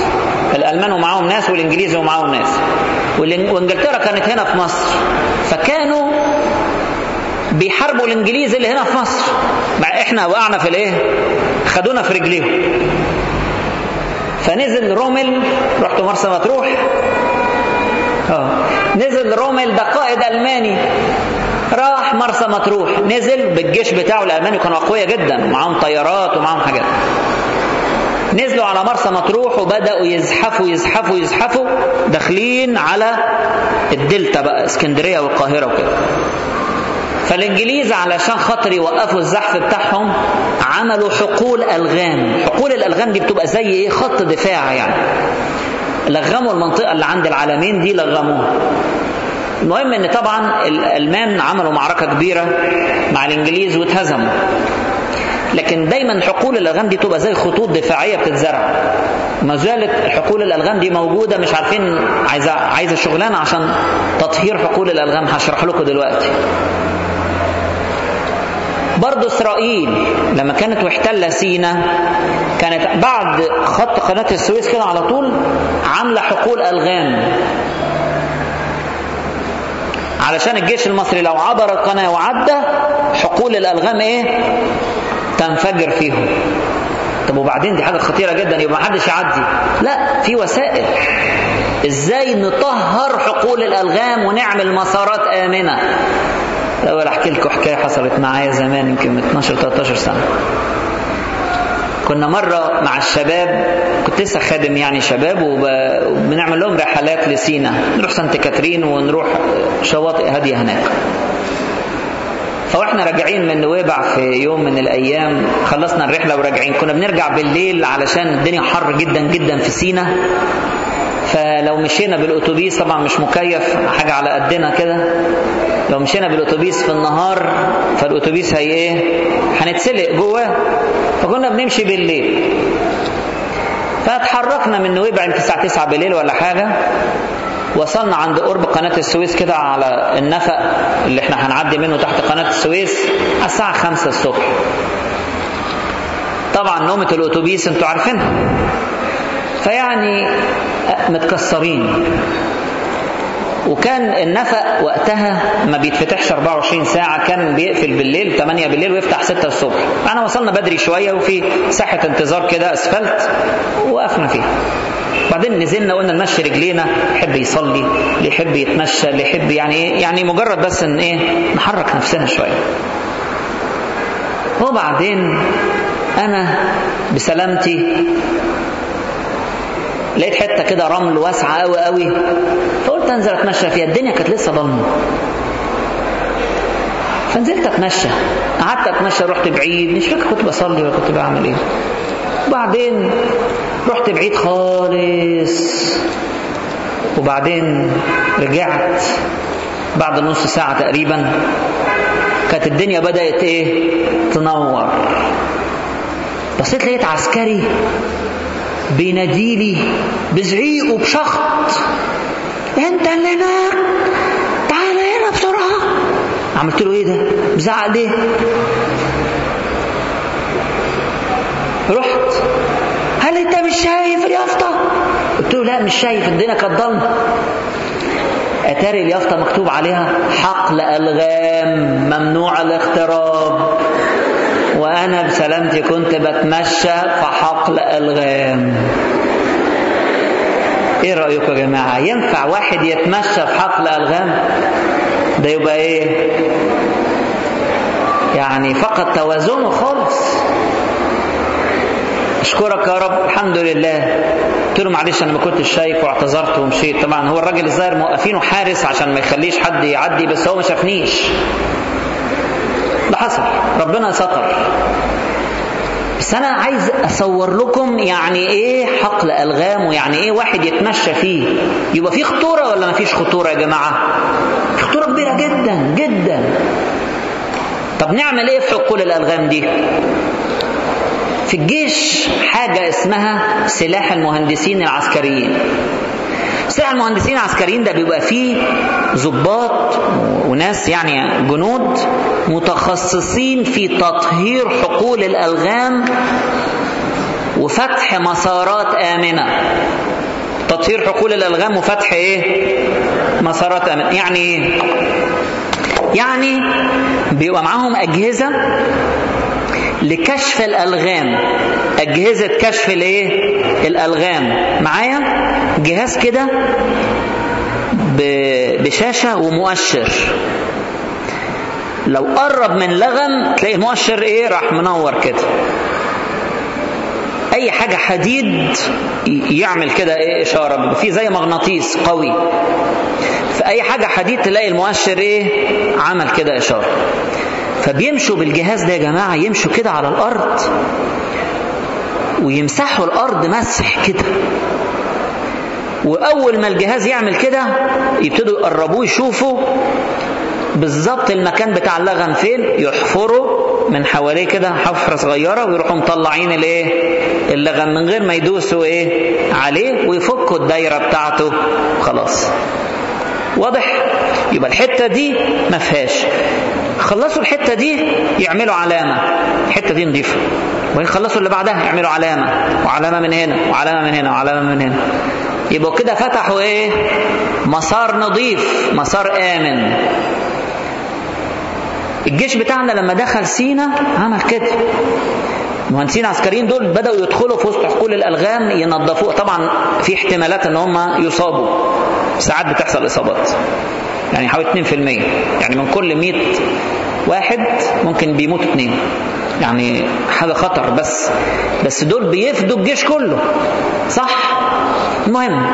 الألمان ومعاهم ناس والإنجليز ومعاهم ناس. وإنجلترا كانت هنا في مصر. فكانوا بيحاربوا الإنجليز اللي هنا في مصر. مع إحنا وقعنا في الإيه؟ خدونا في رجليهم. فنزل رومل رحت مرسى مطروح؟ آه. نزل رومل ده قائد ألماني. راح مرسى مطروح نزل بالجيش بتاعه الألماني كانوا أقوياء جدا معاهم طيارات ومعاهم حاجات. نزلوا على مرسى مطروح وبدأوا يزحفوا يزحفوا يزحفوا داخلين على الدلتا بقى اسكندرية والقاهرة وكده. فالإنجليز علشان خاطر يوقفوا الزحف بتاعهم عملوا حقول ألغام. حقول الألغام دي بتبقى زي إيه؟ خط دفاع يعني. لغموا المنطقة اللي عند العالمين دي لغموها. المهم إن طبعا الألمان عملوا معركة كبيرة مع الإنجليز واتهزموا. لكن دايما حقول الألغام دي تبقى زي خطوط دفاعية بتتزرع. ما زالت حقول الألغام دي موجودة مش عارفين عايزه عايزة شغلانة عشان تطهير حقول الألغام. هشرح لكم دلوقتي. برضه إسرائيل لما كانت محتله سينا كانت بعد خط قناة السويس كده على طول عاملة حقول ألغام. علشان الجيش المصري لو عبر القناة وعدى حقول الألغام إيه؟ تنفجر فيهم. طب وبعدين دي حاجة خطيرة جدا يبقى ما حدش يعدي. لا في وسائل. إزاي نطهر حقول الألغام ونعمل مسارات آمنة؟ الأول احكي لكم حكاية حصلت معايا زمان يمكن من 12 13 سنة. كنا مرة مع الشباب كنت لسه خادم يعني شباب وبنعمل لهم رحلات لسينا. نروح سانت كاترين ونروح شواطئ هادية هناك. فاحنا راجعين من نويبع في يوم من الأيام خلصنا الرحلة وراجعين. كنا بنرجع بالليل علشان الدنيا حر جدا جدا في سينا. فلو مشينا بالأتوبيس طبعا مش مكيف حاجة على قدنا كده. لو مشينا بالأتوبيس في النهار فالأتوبيس هي إيه؟ هنتسلق جواه فكنا بنمشي بالليل. فاتحركنا من نويبع يمكن الساعة 9 بالليل ولا حاجة. وصلنا عند قرب قناة السويس كده على النفق اللي إحنا هنعدي منه تحت قناة السويس الساعة 5 الصبح. طبعا نومة الأتوبيس أنتوا عارفينها. فيعني متكسرين. وكان النفق وقتها ما بيتفتحش 24 ساعة كان بيقفل بالليل 8 بالليل ويفتح 6 الصبح. إحنا وصلنا بدري شوية وفي ساحة انتظار كده أسفلت وقفنا فيها. بعدين نزلنا قلنا نمشي رجلينا يحب يصلي يحب يتمشى يحب يعني إيه يعني مجرد بس إن إيه نحرك نفسنا شوية. وبعدين أنا بسلامتي لقيت حتة كده رمل واسعة قوي قوي فقلت انزل اتمشى فيها. الدنيا كانت لسه ضلمة. فنزلت اتمشى. قعدت اتمشى رحت بعيد. مش فاكر كنت بصلي ولا كنت بعمل إيه. وبعدين رحت بعيد خالص. وبعدين رجعت بعد نص ساعة تقريبا. كانت الدنيا بدأت إيه؟ تنور. بصيت لقيت عسكري بيناديلي بزعيق وبشخط. انت اللي هناك تعال هنا بسرعة. عملت له إيه ده؟ بزعق ليه؟ رحت. هل أنت مش شايف اليافطة؟ قلت له لا مش شايف. الدنيا كانت ضلمة. أتاري اليافطة مكتوب عليها حقل الغام ممنوع الاقتراب. وأنا بسلامتي كنت بتمشى في حقل الغام. إيه رايكم يا جماعة؟ ينفع واحد يتمشى في حقل ألغام؟ ده يبقى إيه؟ يعني فقد توازنه خالص. أشكرك يا رب الحمد لله. قلت له معلش أنا ما كنتش شايف واعتذرت ومشيت. طبعا هو الراجل الظاهر موقفينه حارس عشان ما يخليش حد يعدي بس هو ما شافنيش. ده حصل. ربنا ستر. بس أنا عايز أصور لكم يعني إيه حقل ألغام ويعني إيه واحد يتمشى فيه. يبقى في خطورة ولا ما فيش خطورة يا جماعة؟ خطورة كبيرة جدا جدا. طب نعمل إيه في حقول الألغام دي؟ في الجيش حاجة اسمها سلاح المهندسين العسكريين. سلاح المهندسين العسكريين ده بيبقى فيه ضباط وناس يعني جنود متخصصين في تطهير حقول الألغام وفتح مسارات آمنة تطهير حقول الألغام وفتح إيه؟ مسارات آمنة يعني إيه؟ يعني بيبقى معاهم أجهزة لكشف الألغام. أجهزة كشف الإيه؟ الألغام. معايا؟ جهاز كده ب... بشاشة ومؤشر. لو قرب من لغم تلاقي المؤشر إيه؟ راح منور كده. أي حاجة حديد يعمل كده إيه؟ إشارة. في زي مغناطيس قوي. في أي حاجة حديد تلاقي المؤشر إيه؟ عمل كده إشارة. فبيمشوا بالجهاز ده يا جماعة يمشوا كده على الأرض ويمسحوا الأرض مسح كده. وأول ما الجهاز يعمل كده يبتدوا يقربوه يشوفوا بالظبط المكان بتاع اللغم فين يحفروا من حواليه كده حفرة صغيرة ويروحوا مطلعين الايه اللغم من غير ما يدوسوا إيه عليه ويفكوا الدايرة بتاعته. خلاص. واضح؟ يبقى الحتة دي ما فيهاش. خلصوا الحتة دي يعملوا علامة. الحتة دي نضيفة. ويخلصوا اللي بعدها يعملوا علامة. وعلامة من هنا وعلامة من هنا وعلامة من هنا. يبقوا كده فتحوا إيه؟ مسار نظيف مسار آمن. الجيش بتاعنا لما دخل سينا عمل كده. المهندسين العسكريين دول بدأوا يدخلوا في وسط حقول الألغام ينظفوه طبعا في احتمالات إن هم يصابوا. ساعات بتحصل إصابات. يعني حوالي 2% يعني من كل 100 واحد ممكن بيموت اثنين يعني حاجة خطر بس. بس دول بيفدوا الجيش كله. صح؟ المهم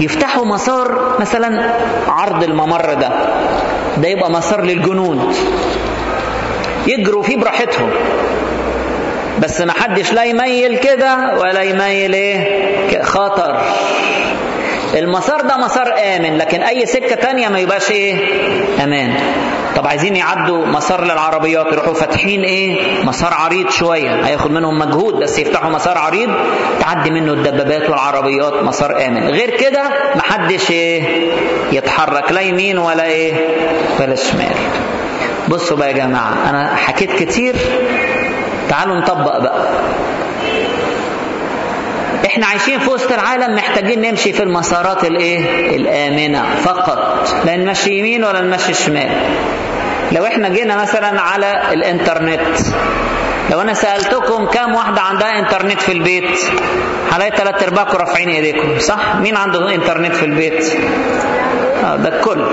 يفتحوا مسار مثلا عرض الممر ده. ده يبقى مسار للجنود. يجروا فيه براحتهم. بس ما حدش لا يميل كده ولا يميل إيه؟ خطر. المسار ده مسار آمن لكن أي سكة تانية ما يبقاش إيه؟ أمان. طب عايزين يعدوا مسار للعربيات يروحوا فاتحين إيه؟ مسار عريض شوية. هياخد منهم مجهود بس يفتحوا مسار عريض تعدي منه الدبابات والعربيات مسار آمن. غير كده محدش إيه؟ يتحرك لا يمين ولا إيه؟ ولا شمال. بصوا بقى يا جماعة أنا حكيت كتير تعالوا نطبق بقى. إحنا عايشين في وسط العالم محتاجين نمشي في المسارات الايه؟ الآمنة فقط. لا نمشي يمين ولا نمشي شمال. لو إحنا جينا مثلا على الإنترنت لو أنا سألتكم كم واحدة عندها إنترنت في البيت؟ هلاقي ثلاث أرباعكم رافعين إيديكم صح؟ مين عنده إنترنت في البيت؟ آه ده الكل.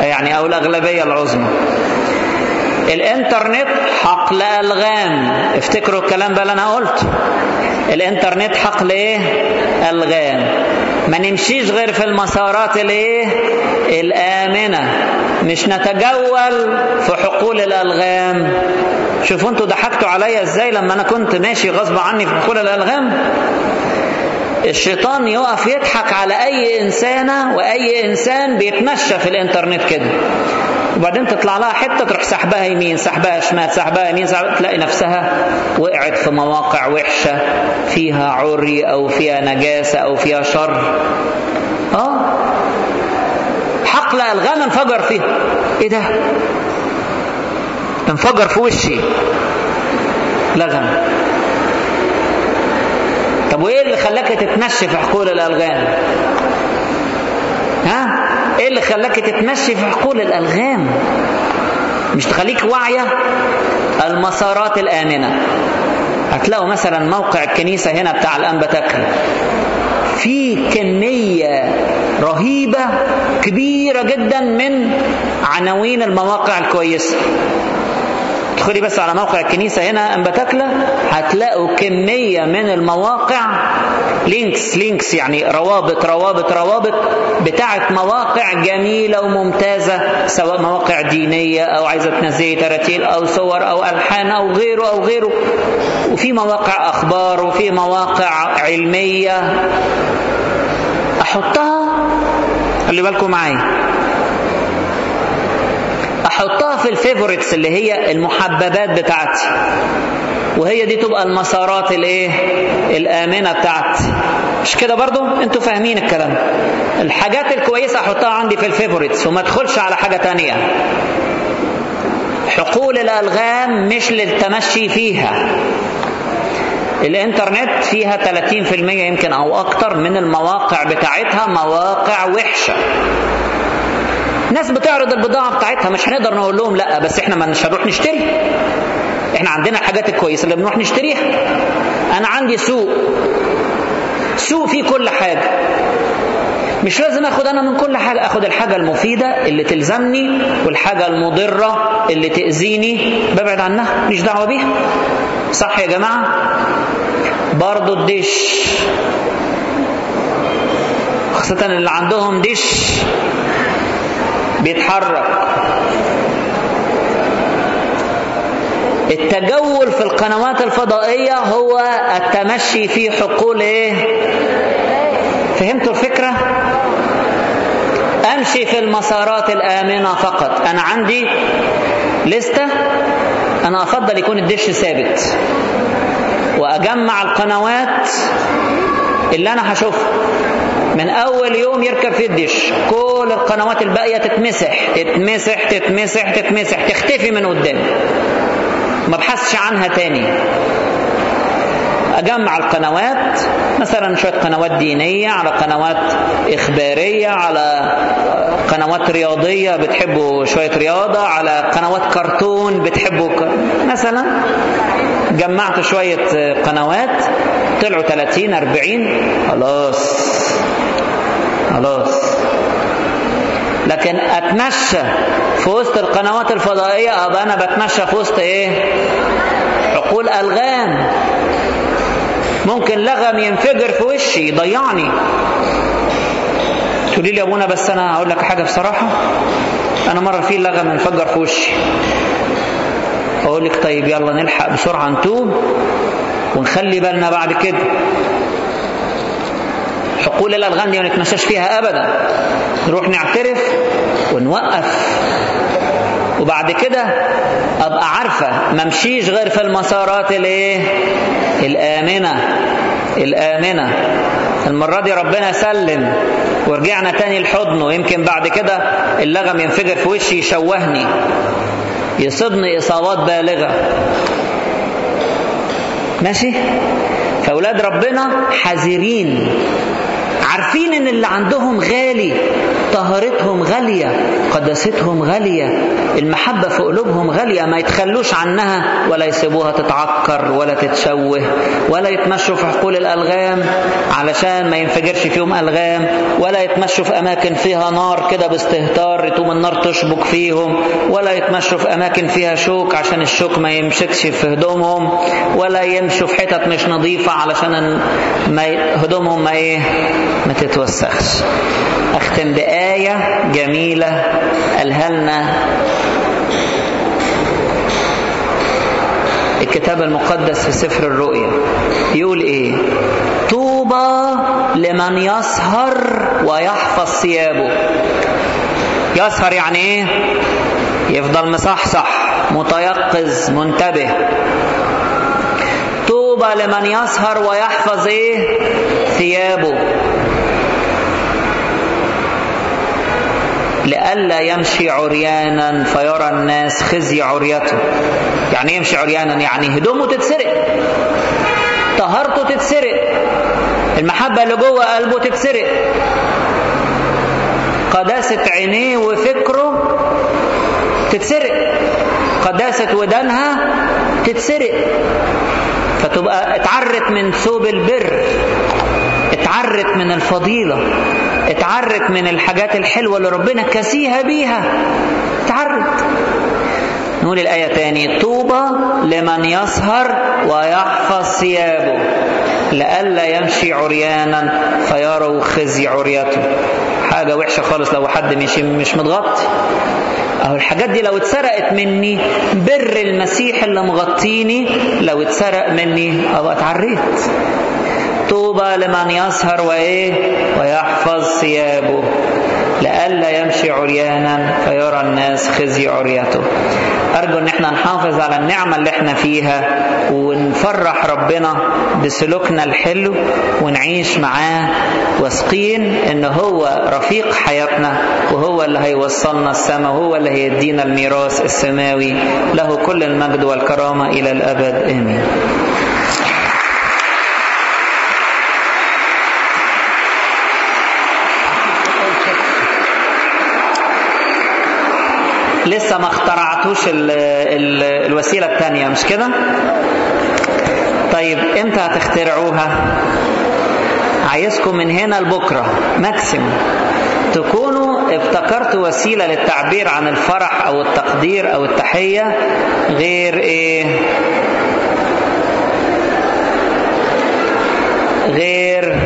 يعني أو الأغلبية العظمى. الانترنت حقل الغام افتكروا الكلام ده اللي أنا قلته. الانترنت حقل إيه الغام. ما نمشيش غير في المسارات الايه الآمنة. مش نتجول في حقول الألغام. شوفوا أنتوا ضحكتوا عليا إزاي لما أنا كنت ماشي غصب عني في حقول الألغام؟ الشيطان يقف يضحك على أي إنسانة وأي إنسان بيتمشى في الانترنت كده. وبعدين تطلع لها حتة تروح سحبها يمين سحبها شمال سحبها يمين سحبها تلاقي نفسها وقعت في مواقع وحشة فيها عري أو فيها نجاسة أو فيها شر. آه. حقل الغام انفجر فيها إيه ده؟ انفجر في وشي. لغم طب وإيه اللي خلاك تتمشي في حقول الألغام؟ ها؟ إيه اللي خلاك تتمشي في حقول الألغام؟ مش تخليك واعية؟ المسارات الآمنة. هتلاقوا مثلا موقع الكنيسة هنا بتاع الانبا تكل في كمية رهيبة كبيرة جدا من عناوين المواقع الكويسة. ادخلي بس على موقع الكنيسة هنا أنبا تكلا هتلاقوا كمية من المواقع links links يعني روابط روابط روابط بتاعت مواقع جميلة وممتازة سواء مواقع دينية أو عايزة تنزلي تراتيل أو صور أو ألحان أو غيره أو غيره. وفي مواقع أخبار وفي مواقع علمية. أحطها؟ خلي بالكم معايا. في ال favorites اللي هي المحببات بتاعتي وهي دي تبقى المسارات الايه؟ الآمنة بتاعتي مش كده برضو؟ أنتوا فاهمين الكلام. الحاجات الكويسة أحطها عندي في ال favorites وما ادخلش على حاجة تانية. حقول الألغام مش للتمشي فيها. الإنترنت فيها 30% يمكن أو أكتر من المواقع بتاعتها مواقع وحشة. ناس بتعرض البضاعة بتاعتها مش هنقدر نقول لهم لأ بس إحنا مش هنروح نشتري. إحنا عندنا الحاجات الكويسة اللي بنروح نشتريها. أنا عندي سوق. سوق فيه كل حاجة. مش لازم آخد أنا من كل حاجة آخد الحاجة المفيدة اللي تلزمني والحاجة المضرة اللي تأذيني. ببعد عنها مش دعوة بيها. صح يا جماعة؟ برضو الدش. خاصة اللي عندهم دش. بيتحرك. التجول في القنوات الفضائية هو التمشي في حقول إيه؟ فهمتوا الفكرة؟ أمشي في المسارات الآمنة فقط. أنا عندي لستة. أنا أفضل يكون الدش ثابت. وأجمع القنوات اللي أنا هشوفها. من أول يوم يركب في الدش كل القنوات الباقية تتمسح تتمسح تتمسح تتمسح تختفي من قدامي ما ابحثش عنها تاني. أجمع القنوات مثلا شوية قنوات دينية على قنوات إخبارية على قنوات رياضية بتحبوا شوية رياضة على قنوات كرتون بتحبوا ك... مثلا. جمعت شوية قنوات طلعوا 30 40 خلاص. خلاص. لكن أتمشى في وسط القنوات الفضائية. ابقى أنا بتمشى في وسط إيه؟ عقول ألغام. ممكن لغم ينفجر في وشي يضيعني. تقولي لي يا أبونا بس أنا هقول لك حاجة بصراحة. أنا مرة في لغم انفجر في وشي. أقول لك طيب يلا نلحق بسرعة نتوب ونخلي بالنا بعد كده. حقول الالغام دي ما نتمشاش فيها ابدا. نروح نعترف ونوقف. وبعد كده أبقى عارفة ما امشيش غير في المسارات الايه الآمنة. الآمنة. المرة دي ربنا سلم. ورجعنا تاني لحضنه. يمكن بعد كده اللغم ينفجر في وشي يشوهني. يصيبني إصابات بالغة. ماشي؟ فأولاد ربنا حذرين. عارفين إن اللي عندهم غالي طهارتهم غالية قداستهم غالية المحبة في قلوبهم غالية ما يتخلوش عنها ولا يسيبوها تتعكر ولا تتشوه ولا يتمشوا في حقول الألغام علشان ما ينفجرش فيهم ألغام ولا يتمشوا في أماكن فيها نار كده باستهتار تقوم النار تشبك فيهم ولا يتمشوا في أماكن فيها شوك عشان الشوك ما يمسكش في هدومهم ولا يمشوا في حتت مش نظيفة علشان ما هدومهم ما إيه ما تتوسخش. أختم بآية جميلة قالها لنا الكتاب المقدس في سفر الرؤيا. يقول إيه؟ طوبى لمن يسهر ويحفظ ثيابه. يسهر يعني إيه؟ يفضل مصحصح متيقظ منتبه. طوبى لمن يسهر ويحفظ إيه؟ ثيابه. لئلا يمشي عريانا فيرى الناس خزي عريته. يعني يمشي عريانا؟ يعني هدومه تتسرق. طهارته تتسرق. المحبة اللي جوه قلبه تتسرق. قداسة عينيه وفكره تتسرق. قداسة ودانها تتسرق. فتبقى اتعرت من ثوب البر. اتعرت من الفضيلة اتعرت من الحاجات الحلوة اللي ربنا كسيها بيها. اتعرت. نقول الآية تاني طوبى لمن يسهر ويحفظ ثيابه لئلا يمشي عريانا فيروا خزي عريته. حاجة وحشة خالص لو حد مش مش متغطي. أهو الحاجات دي لو اتسرقت مني بر المسيح اللي مغطيني لو اتسرق مني ابقى اتعريت. طوبى لمن يسهر وإيه؟ ويحفظ ثيابه. لئلا يمشي عريانا فيرى الناس خزي عريته. أرجو إن إحنا نحافظ على النعمة اللي إحنا فيها ونفرح ربنا بسلوكنا الحلو ونعيش معاه واثقين إن هو رفيق حياتنا وهو اللي هيوصلنا السماء وهو اللي هيدينا الميراث السماوي. له كل المجد والكرامة إلى الأبد. آمين. لسه ما اخترعتوش ال ال الوسيلة الثانية مش كده؟ طيب إمتى هتخترعوها؟ عايزكم من هنا لبكرة ماكسيموم تكونوا ابتكرتوا وسيلة للتعبير عن الفرح أو التقدير أو التحية غير إيه؟ غير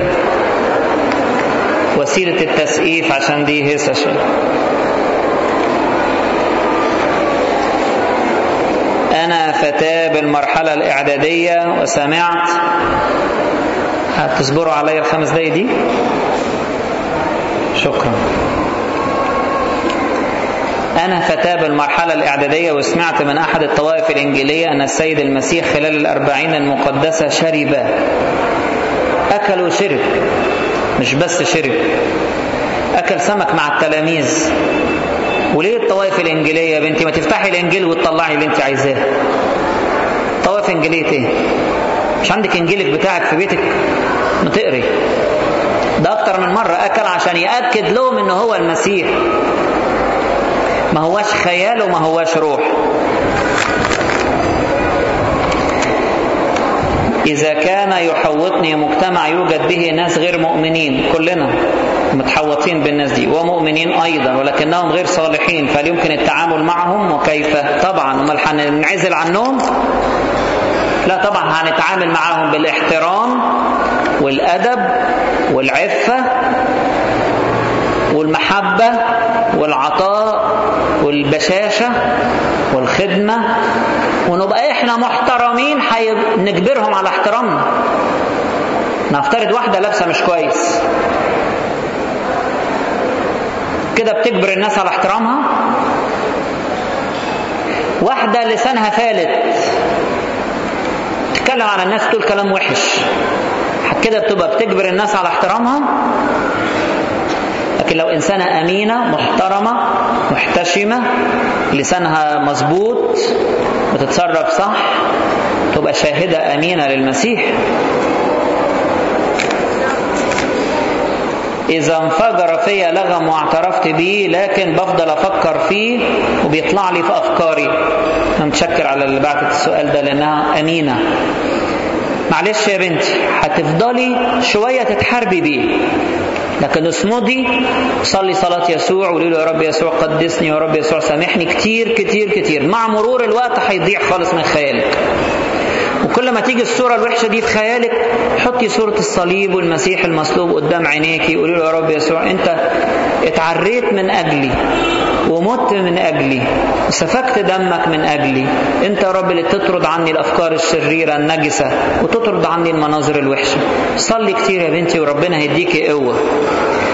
وسيلة التسقيف عشان دي هيصة شوية أنا فتاة بالمرحلة الإعدادية وسمعت. هتصبروا عليا الخمس دقايق دي. شكرا. أنا فتاة بالمرحلة الإعدادية وسمعت من أحد الطوائف الإنجيلية أن السيد المسيح خلال الأربعين المقدسة شرب. أكل وشرب مش بس شرب. أكل سمك مع التلاميذ. وليه الطوائف الإنجيلية بنتي؟ ما تفتحي الإنجيل وتطلعي اللي أنت عايزاه. طوائف إنجيلية إيه مش عندك إنجيلك بتاعك في بيتك؟ ما تقري. ده أكتر من مرة أكل عشان يأكد لهم إن هو المسيح. ما هواش خيال وما هواش روح. إذا كان يحوطني مجتمع يوجد به ناس غير مؤمنين كلنا متحوطين بالناس دي ومؤمنين أيضا ولكنهم غير صالحين فهل يمكن التعامل معهم؟ وكيف؟ طبعا أمال هننعزل عنهم؟ لا طبعا هنتعامل معهم بالاحترام والأدب والعفة والمحبة والعطاء والبشاشة والخدمة ونبقى إحنا محترمين نجبرهم على احترامنا نفترض واحدة لابسة مش كويس. كده بتجبر الناس على احترامها؟ واحدة لسانها فالت. تتكلم على الناس تقول كلام وحش. كده بتبقى بتجبر الناس على احترامها. لكن لو إنسانة أمينة محترمة محتشمة لسانها مظبوط بتتصرف صح تبقى شاهدة أمينة للمسيح. إذا انفجر فيا لغم واعترفت بيه لكن بفضل أفكر فيه وبيطلع لي في أفكاري. أنا متشكر على اللي بعتت السؤال ده لأنها أمينة معلش يا بنتي هتفضلي شوية تتحاربي بيه. لكن اصمدي صلي صلاة يسوع وقولي له يا رب يسوع قدسني يا رب يسوع سامحني كتير كتير كتير. مع مرور الوقت هيضيع خالص من خيالك. وكل ما تيجي الصورة الوحشة دي في خيالك حطي صورة الصليب والمسيح المصلوب قدام عينيكي قولي له يا رب يسوع انت اتعريت من أجلي ومت من أجلي وسفكت دمك من أجلي انت يا رب اللي تطرد عني الأفكار الشريرة النجسة وتطرد عني المناظر الوحشة. صلي كتير يا بنتي وربنا هيديكي قوة.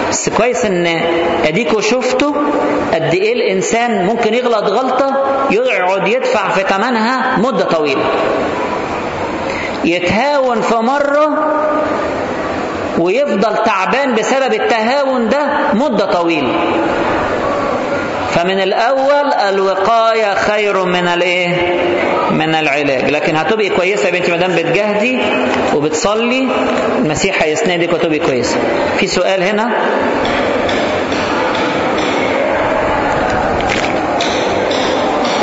بس كويس إن اديكوا شفتوا قد إيه الإنسان ممكن يغلط غلطة يقعد يدفع في ثمنها مدة طويلة. يتهاون في مرة ويفضل تعبان بسبب التهاون ده مدة طويلة. فمن الأول الوقاية خير من الإيه؟ من العلاج. لكن هتبقي كويسة يا بنتي ما دام بتجاهدي وبتصلي المسيح هيسندك وتبقي كويسة. في سؤال هنا؟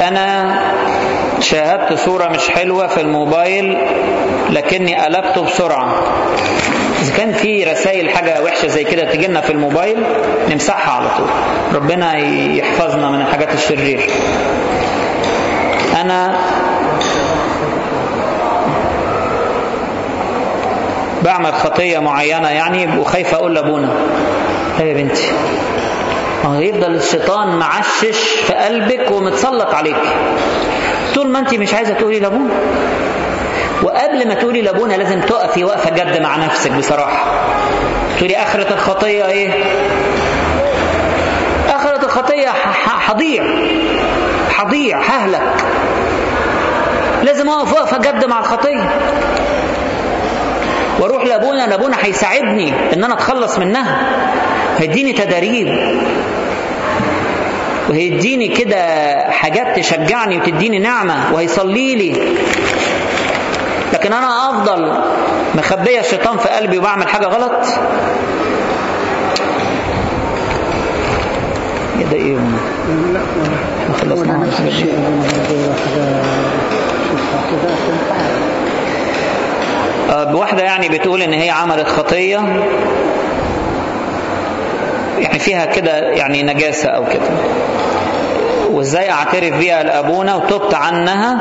أنا شاهدت صورة مش حلوة في الموبايل لكني قلبته بسرعة. إذا كان في رسائل حاجة وحشة زي كده تجي لنا في الموبايل نمسحها على طول. ربنا يحفظنا من الحاجات الشريرة. أنا بعمل خطية معينة يعني وخايف أقول لأبونا. لا يا بنتي ما هو يفضل الشيطان معشش في قلبك ومتسلط عليك. ما انت مش عايزة تقولي لابونا. وقبل ما تقولي لابونا لازم تقفي وقفة جد مع نفسك بصراحة. تقولي آخرة الخطية إيه؟ آخرة الخطية هضيع هضيع ههلك. لازم أقف وقفة جد مع الخطية. وأروح لابونا لابونا هيساعدني إن أنا أتخلص منها. هيديني تدريب. وهيديني كده حاجات تشجعني وتديني نعمة وهيصلي لي. لكن أنا أفضل مخبية الشيطان في قلبي وبعمل حاجة غلط. إيه ده إيه؟ لا ما خلصنا هو نفس الشيء حاجة واحدة يعني بتقول إن هي عملت خطية. يعني فيها كده يعني نجاسة أو كده. وإزاي أعترف بيها لأبونا وتبت عنها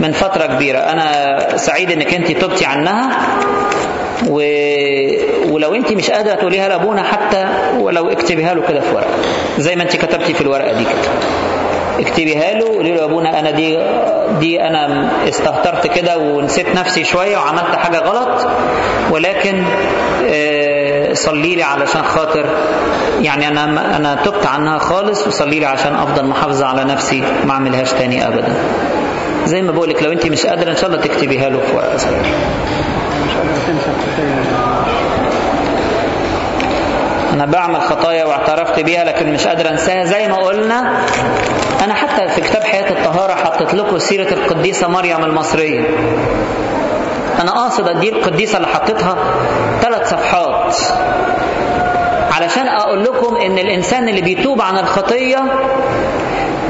من فترة كبيرة. أنا سعيد إنك أنت تبتي عنها و... ولو أنت مش قادرة تقوليها لأبونا حتى ولو اكتبيها له كده في ورقة. زي ما أنت كتبتي في الورقة دي كده. اكتبيها له قولي له أبونا أنا دي دي أنا استهترت كده ونسيت نفسي شوية وعملت حاجة غلط ولكن صلي لي علشان خاطر يعني أنا أنا تبت عنها خالص وصلي لي عشان أفضل محافظة على نفسي ما أعملهاش تاني ابدا. زي ما بقولك لو انت مش قادرة إن شاء الله تكتبيها له في صغيره مش أنا بعمل خطايا واعترفت بيها لكن مش قادر أنساها. زي ما قلنا أنا حتى في كتاب حياة الطهارة حطيت لكم سيرة القديسة مريم المصرية. أنا قاصد ادي القديسة اللي حطيتها ثلاث صفحات. علشان أقول لكم إن الإنسان اللي بيتوب عن الخطية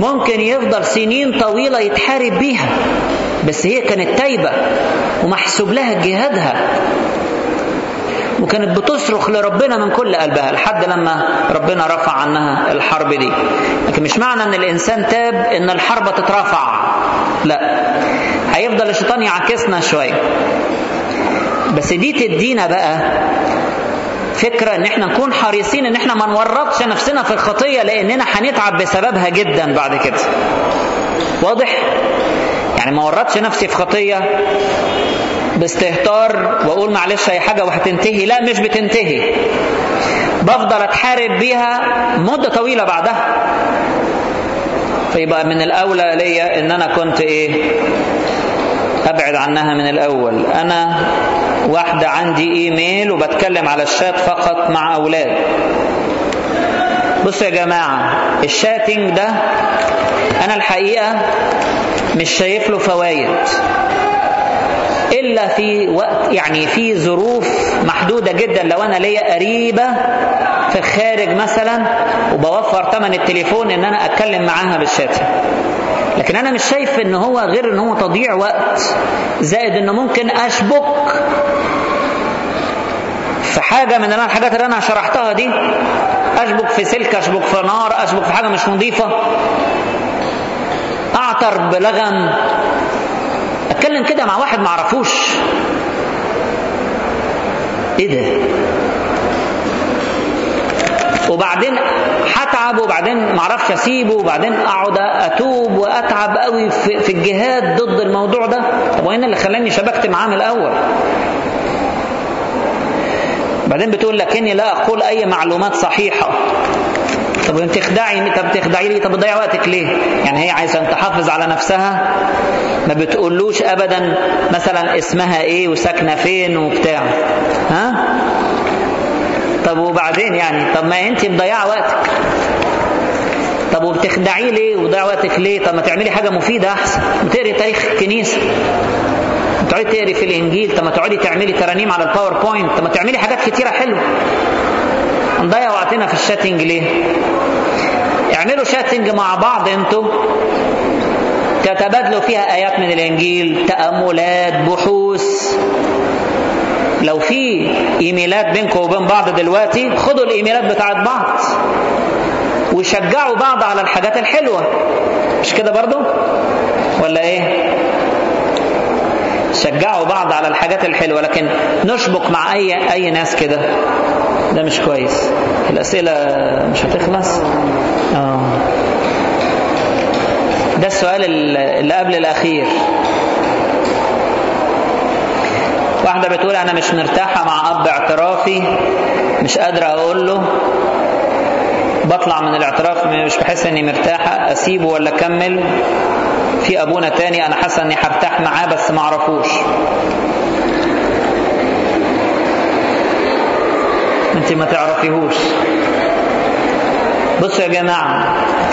ممكن يفضل سنين طويلة يتحارب بيها بس هي كانت تايبة ومحسوب لها جهادها. وكانت بتصرخ لربنا من كل قلبها لحد لما ربنا رفع عنها الحرب دي. لكن مش معنى إن الإنسان تاب إن الحرب تترفع. لا. هيفضل الشيطان يعكسنا شوية. بس دي تدينا بقى فكرة إن إحنا نكون حريصين إن إحنا ما نورطش نفسنا في الخطية لأننا هنتعب بسببها جدا بعد كده. واضح؟ يعني ما ورطش نفسي في خطية باستهتار وأقول معلش هي حاجة وهتنتهي. لا مش بتنتهي. بفضل أتحارب بيها مدة طويلة بعدها. فيبقى من الأولى ليا إن أنا كنت إيه؟ أبعد عنها من الأول. أنا واحدة عندي إيميل وبتكلم على الشات فقط مع أولاد. بصوا يا جماعة الشاتنج ده أنا الحقيقة مش شايف له فوايد. إلا في وقت يعني في ظروف محدودة جدا. لو أنا ليا قريبة في الخارج مثلا وبوفر ثمن التليفون إن أنا أتكلم معاها بالشاتنج لكن أنا مش شايف إن هو غير إن هو تضييع وقت زائد إنه ممكن أشبك في حاجة من الحاجات اللي أنا شرحتها دي. أشبك في سلك أشبك في نار أشبك في حاجة مش نظيفة. أعتر بلغم. أتكلم كده مع واحد معرفوش إيه ده؟ وبعدين هتعب وبعدين معرفش اسيبه وبعدين اقعد اتوب واتعب قوي في, الجهاد ضد الموضوع ده. طب وين اللي خلاني شبكت معاه من الأول؟ بعدين بتقول لكني لا أقول أي معلومات صحيحة. طب أنت تخدعي طب تخدعي لي طب بتضيع وقتك ليه؟ يعني هي عايزة تحافظ على نفسها؟ ما بتقولوش ابدا مثلا اسمها إيه وساكنة فين وبتاع. ها؟ طب وبعدين يعني؟ طب ما انت مضيعة وقتك. طب وبتخدعيه ليه؟ وضيع وقتك ليه؟ طب ما تعملي حاجة مفيدة أحسن. بتقري تاريخ الكنيسة. تقعدي تقري في الإنجيل. طب ما تقعدي تعملي ترانيم على ال PowerPoint طب ما تعملي حاجات كتيرة حلوة. نضيع وقتنا في ال chatting ليه؟ اعملوا chatting مع بعض أنتوا. تتبادلوا فيها آيات من الإنجيل. تأملات بحوث. لو في إيميلات بينكم وبين بعض دلوقتي خدوا الإيميلات بتاعت بعض وشجعوا بعض على الحاجات الحلوة. مش كده برضو؟ ولا إيه؟ شجعوا بعض على الحاجات الحلوة لكن نشبك مع أي أي ناس كده. ده مش كويس. الأسئلة مش هتخلص. آه. ده السؤال اللي قبل الأخير. واحدة بتقول أنا مش مرتاحة مع أب اعترافي مش قادرة أقول له. بطلع من الاعتراف مش بحس إني مرتاحة. أسيبه ولا أكمل؟ في أبونا تاني أنا حاسة إني هرتاح معاه بس ما أعرفوش. أنت ما تعرفيهوش. بصوا يا جماعة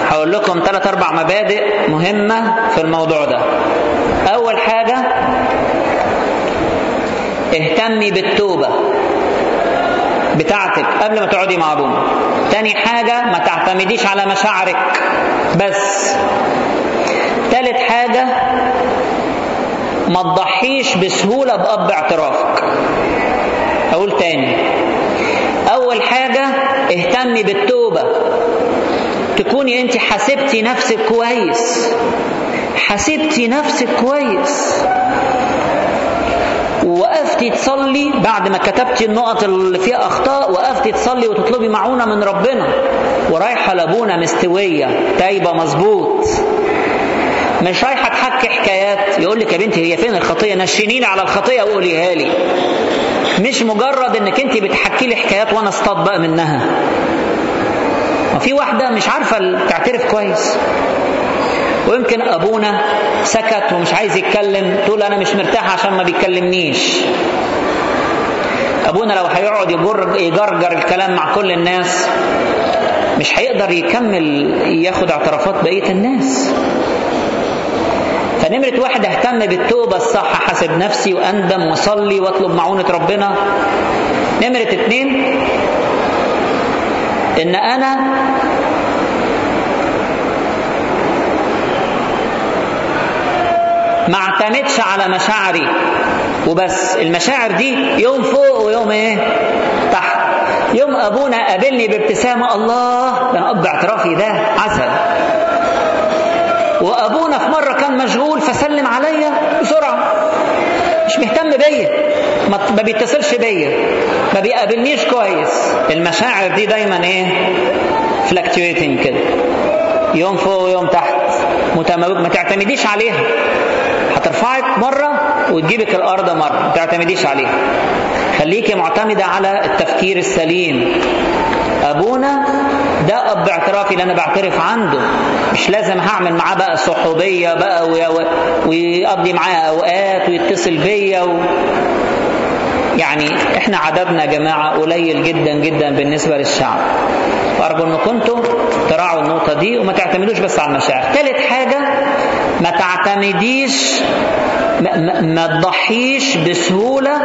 هقول لكم ثلاث أربع مبادئ مهمة في الموضوع ده. أول حاجة اهتمي بالتوبة بتاعتك قبل ما تقعدي مع ابونا تاني حاجة ما تعتمديش على مشاعرك. بس. تالت حاجة ما تضحيش بسهولة بأب اعترافك. أقول تاني. أول حاجة اهتمي بالتوبة. تكوني أنت حسبتي نفسك كويس. حسبتي نفسك كويس. ووقفتي تصلي بعد ما كتبتي النقط اللي فيها أخطاء وقفتي تصلي وتطلبي معونة من ربنا. ورايحة لأبونا مستوية تايبة مظبوط. مش رايحة تحكي حكايات يقول لك يا بنتي هي فين الخطية؟ نشنيني على الخطية وقوليها لي. مش مجرد إنك انت بتحكي لي حكايات وأنا اصطاد بقى منها. وفي واحدة مش عارفة تعترف كويس. ويمكن أبونا سكت ومش عايز يتكلم تقول أنا مش مرتاح عشان ما بيكلمنيش. أبونا لو هيقعد يجر يجرجر الكلام مع كل الناس مش هيقدر يكمل ياخد اعترافات بقية الناس. فنمرة واحد اهتم بالتوبة الصح حسب نفسي وأندم وأصلي وأطلب معونة ربنا. نمرة اتنين إن أنا ما اعتمدش على مشاعري. وبس المشاعر دي يوم فوق ويوم إيه؟ تحت. يوم أبونا قابلني بابتسامه الله ده أب اعترافي ده عسل. وأبونا في مرة كان مشغول فسلم عليا بسرعة. مش مهتم بيا. ما بيتصلش بيا. ما بيقابلنيش كويس. المشاعر دي دايما إيه؟ فلكتويتنج كده. يوم فوق ويوم تحت. ما تعتمديش عليها. هترفعك مرة وتجيبك الأرض مرة. ما تعتمديش عليها. خليكي معتمدة على التفكير السليم. أبونا ده أب اعترافي اللي أنا بعترف عنده. مش لازم هعمل معاه بقى صحوبية بقى ويقضي معاه أوقات ويتصل بيا و... يعني إحنا عددنا يا جماعة قليل جدا جدا بالنسبة للشعب. وأرجو أن كنتم تراعوا النقطة دي وما تعتمدوش بس على المشاعر ثالث حاجة ما تعتمديش ما, ما, تضحيش بسهولة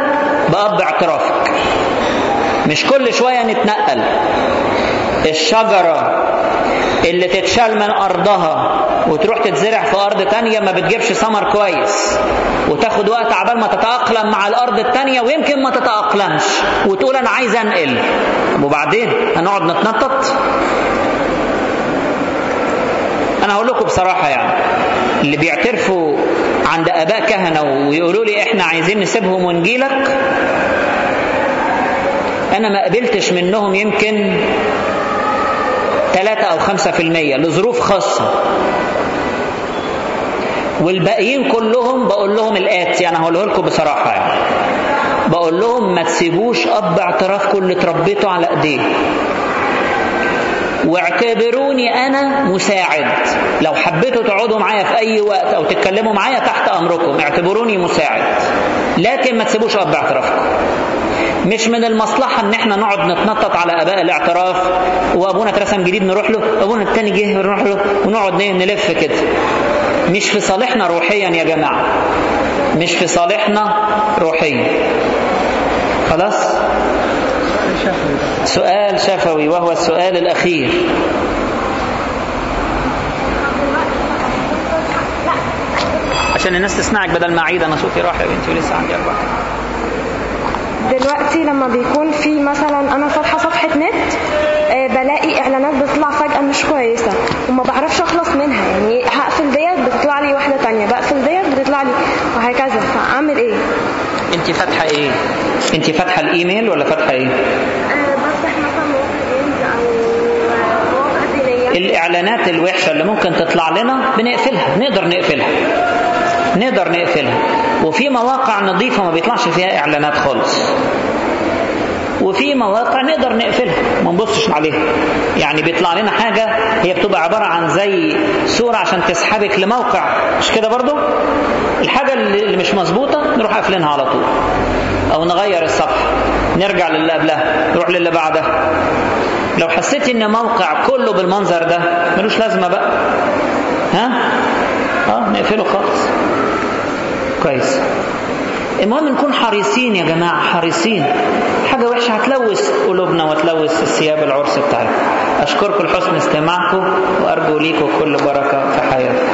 بأب اعترافك مش كل شوية نتنقل. الشجرة اللي تتشال من أرضها وتروح تتزرع في أرض تانية ما بتجيبش ثمر كويس وتاخد وقت عبال ما تتأقلم مع الأرض التانية ويمكن ما تتأقلمش وتقول أنا عايز أنقل. وبعدين هنقعد نتنطط؟ أنا هقول لكم بصراحة يعني. اللي بيعترفوا عند آباء كهنة ويقولوا لي إحنا عايزين نسيبهم ونجيلك. أنا ما قبلتش منهم يمكن 3 أو 5% لظروف خاصة. والباقيين كلهم بقول لهم الآتي أنا هقوله لكم بصراحة يعني. بقول لهم ما تسيبوش أب اعترافكم اللي تربيته على إيديه. واعتبروني أنا مساعد. لو حبيتوا تقعدوا معايا في أي وقت أو تتكلموا معايا تحت أمركم اعتبروني مساعد. لكن ما تسيبوش أب اعترافكم مش من المصلحة إن إحنا نقعد نتنطط على أباء الاعتراف وأبونا اترسم جديد نروح له أبونا التاني جه نروح له ونقعد نلف كده. مش في صالحنا روحيا يا جماعة. مش في صالحنا روحيا. خلاص؟ سؤال شفوي وهو السؤال الأخير. عشان الناس تسمعك بدل ما أعيد أنا صوتي راح يا بنتي ولسه عندي أربع دلوقتي لما بيكون في مثلا أنا فاتحة صفحة نت آه بلاقي إعلانات بتطلع فجأة مش كويسة وما بعرفش أخلص منها. يعني هقفل ديت بتطلع لي واحدة تانية بقفل ديت بتطلع لي وهكذا. فأعمل إيه؟ انت فاتحة إيه؟ انت فاتحة الإيميل ولا فاتحة إيه آه بفتح مثلا مواقع جيمز أو مواقع دينيه الاعلانات الوحشة اللي ممكن تطلع لنا بنقفلها نقدر نقفلها نقدر نقفلها. وفي مواقع نظيفة ما بيطلعش فيها إعلانات خالص. وفي مواقع نقدر نقفلها ما نبصش عليها. يعني بيطلع لنا حاجة هي بتبقى عبارة عن زي صورة عشان تسحبك لموقع. مش كده برضو؟ الحاجة اللي مش مظبوطة نروح قافلينها على طول. أو نغير الصفحة نرجع للي قبلها. نروح للي بعدها. لو حسيت إن موقع كله بالمنظر ده ملوش لازمة بقى. ها؟ آه نقفله خالص. كويس. المهم نكون حريصين يا جماعة حريصين. حاجة وحشة هتلوث قلوبنا وتلوث الثياب العرس بتاعتنا. أشكركم لحسن استماعكم وأرجو ليكم كل بركة في حياتكم.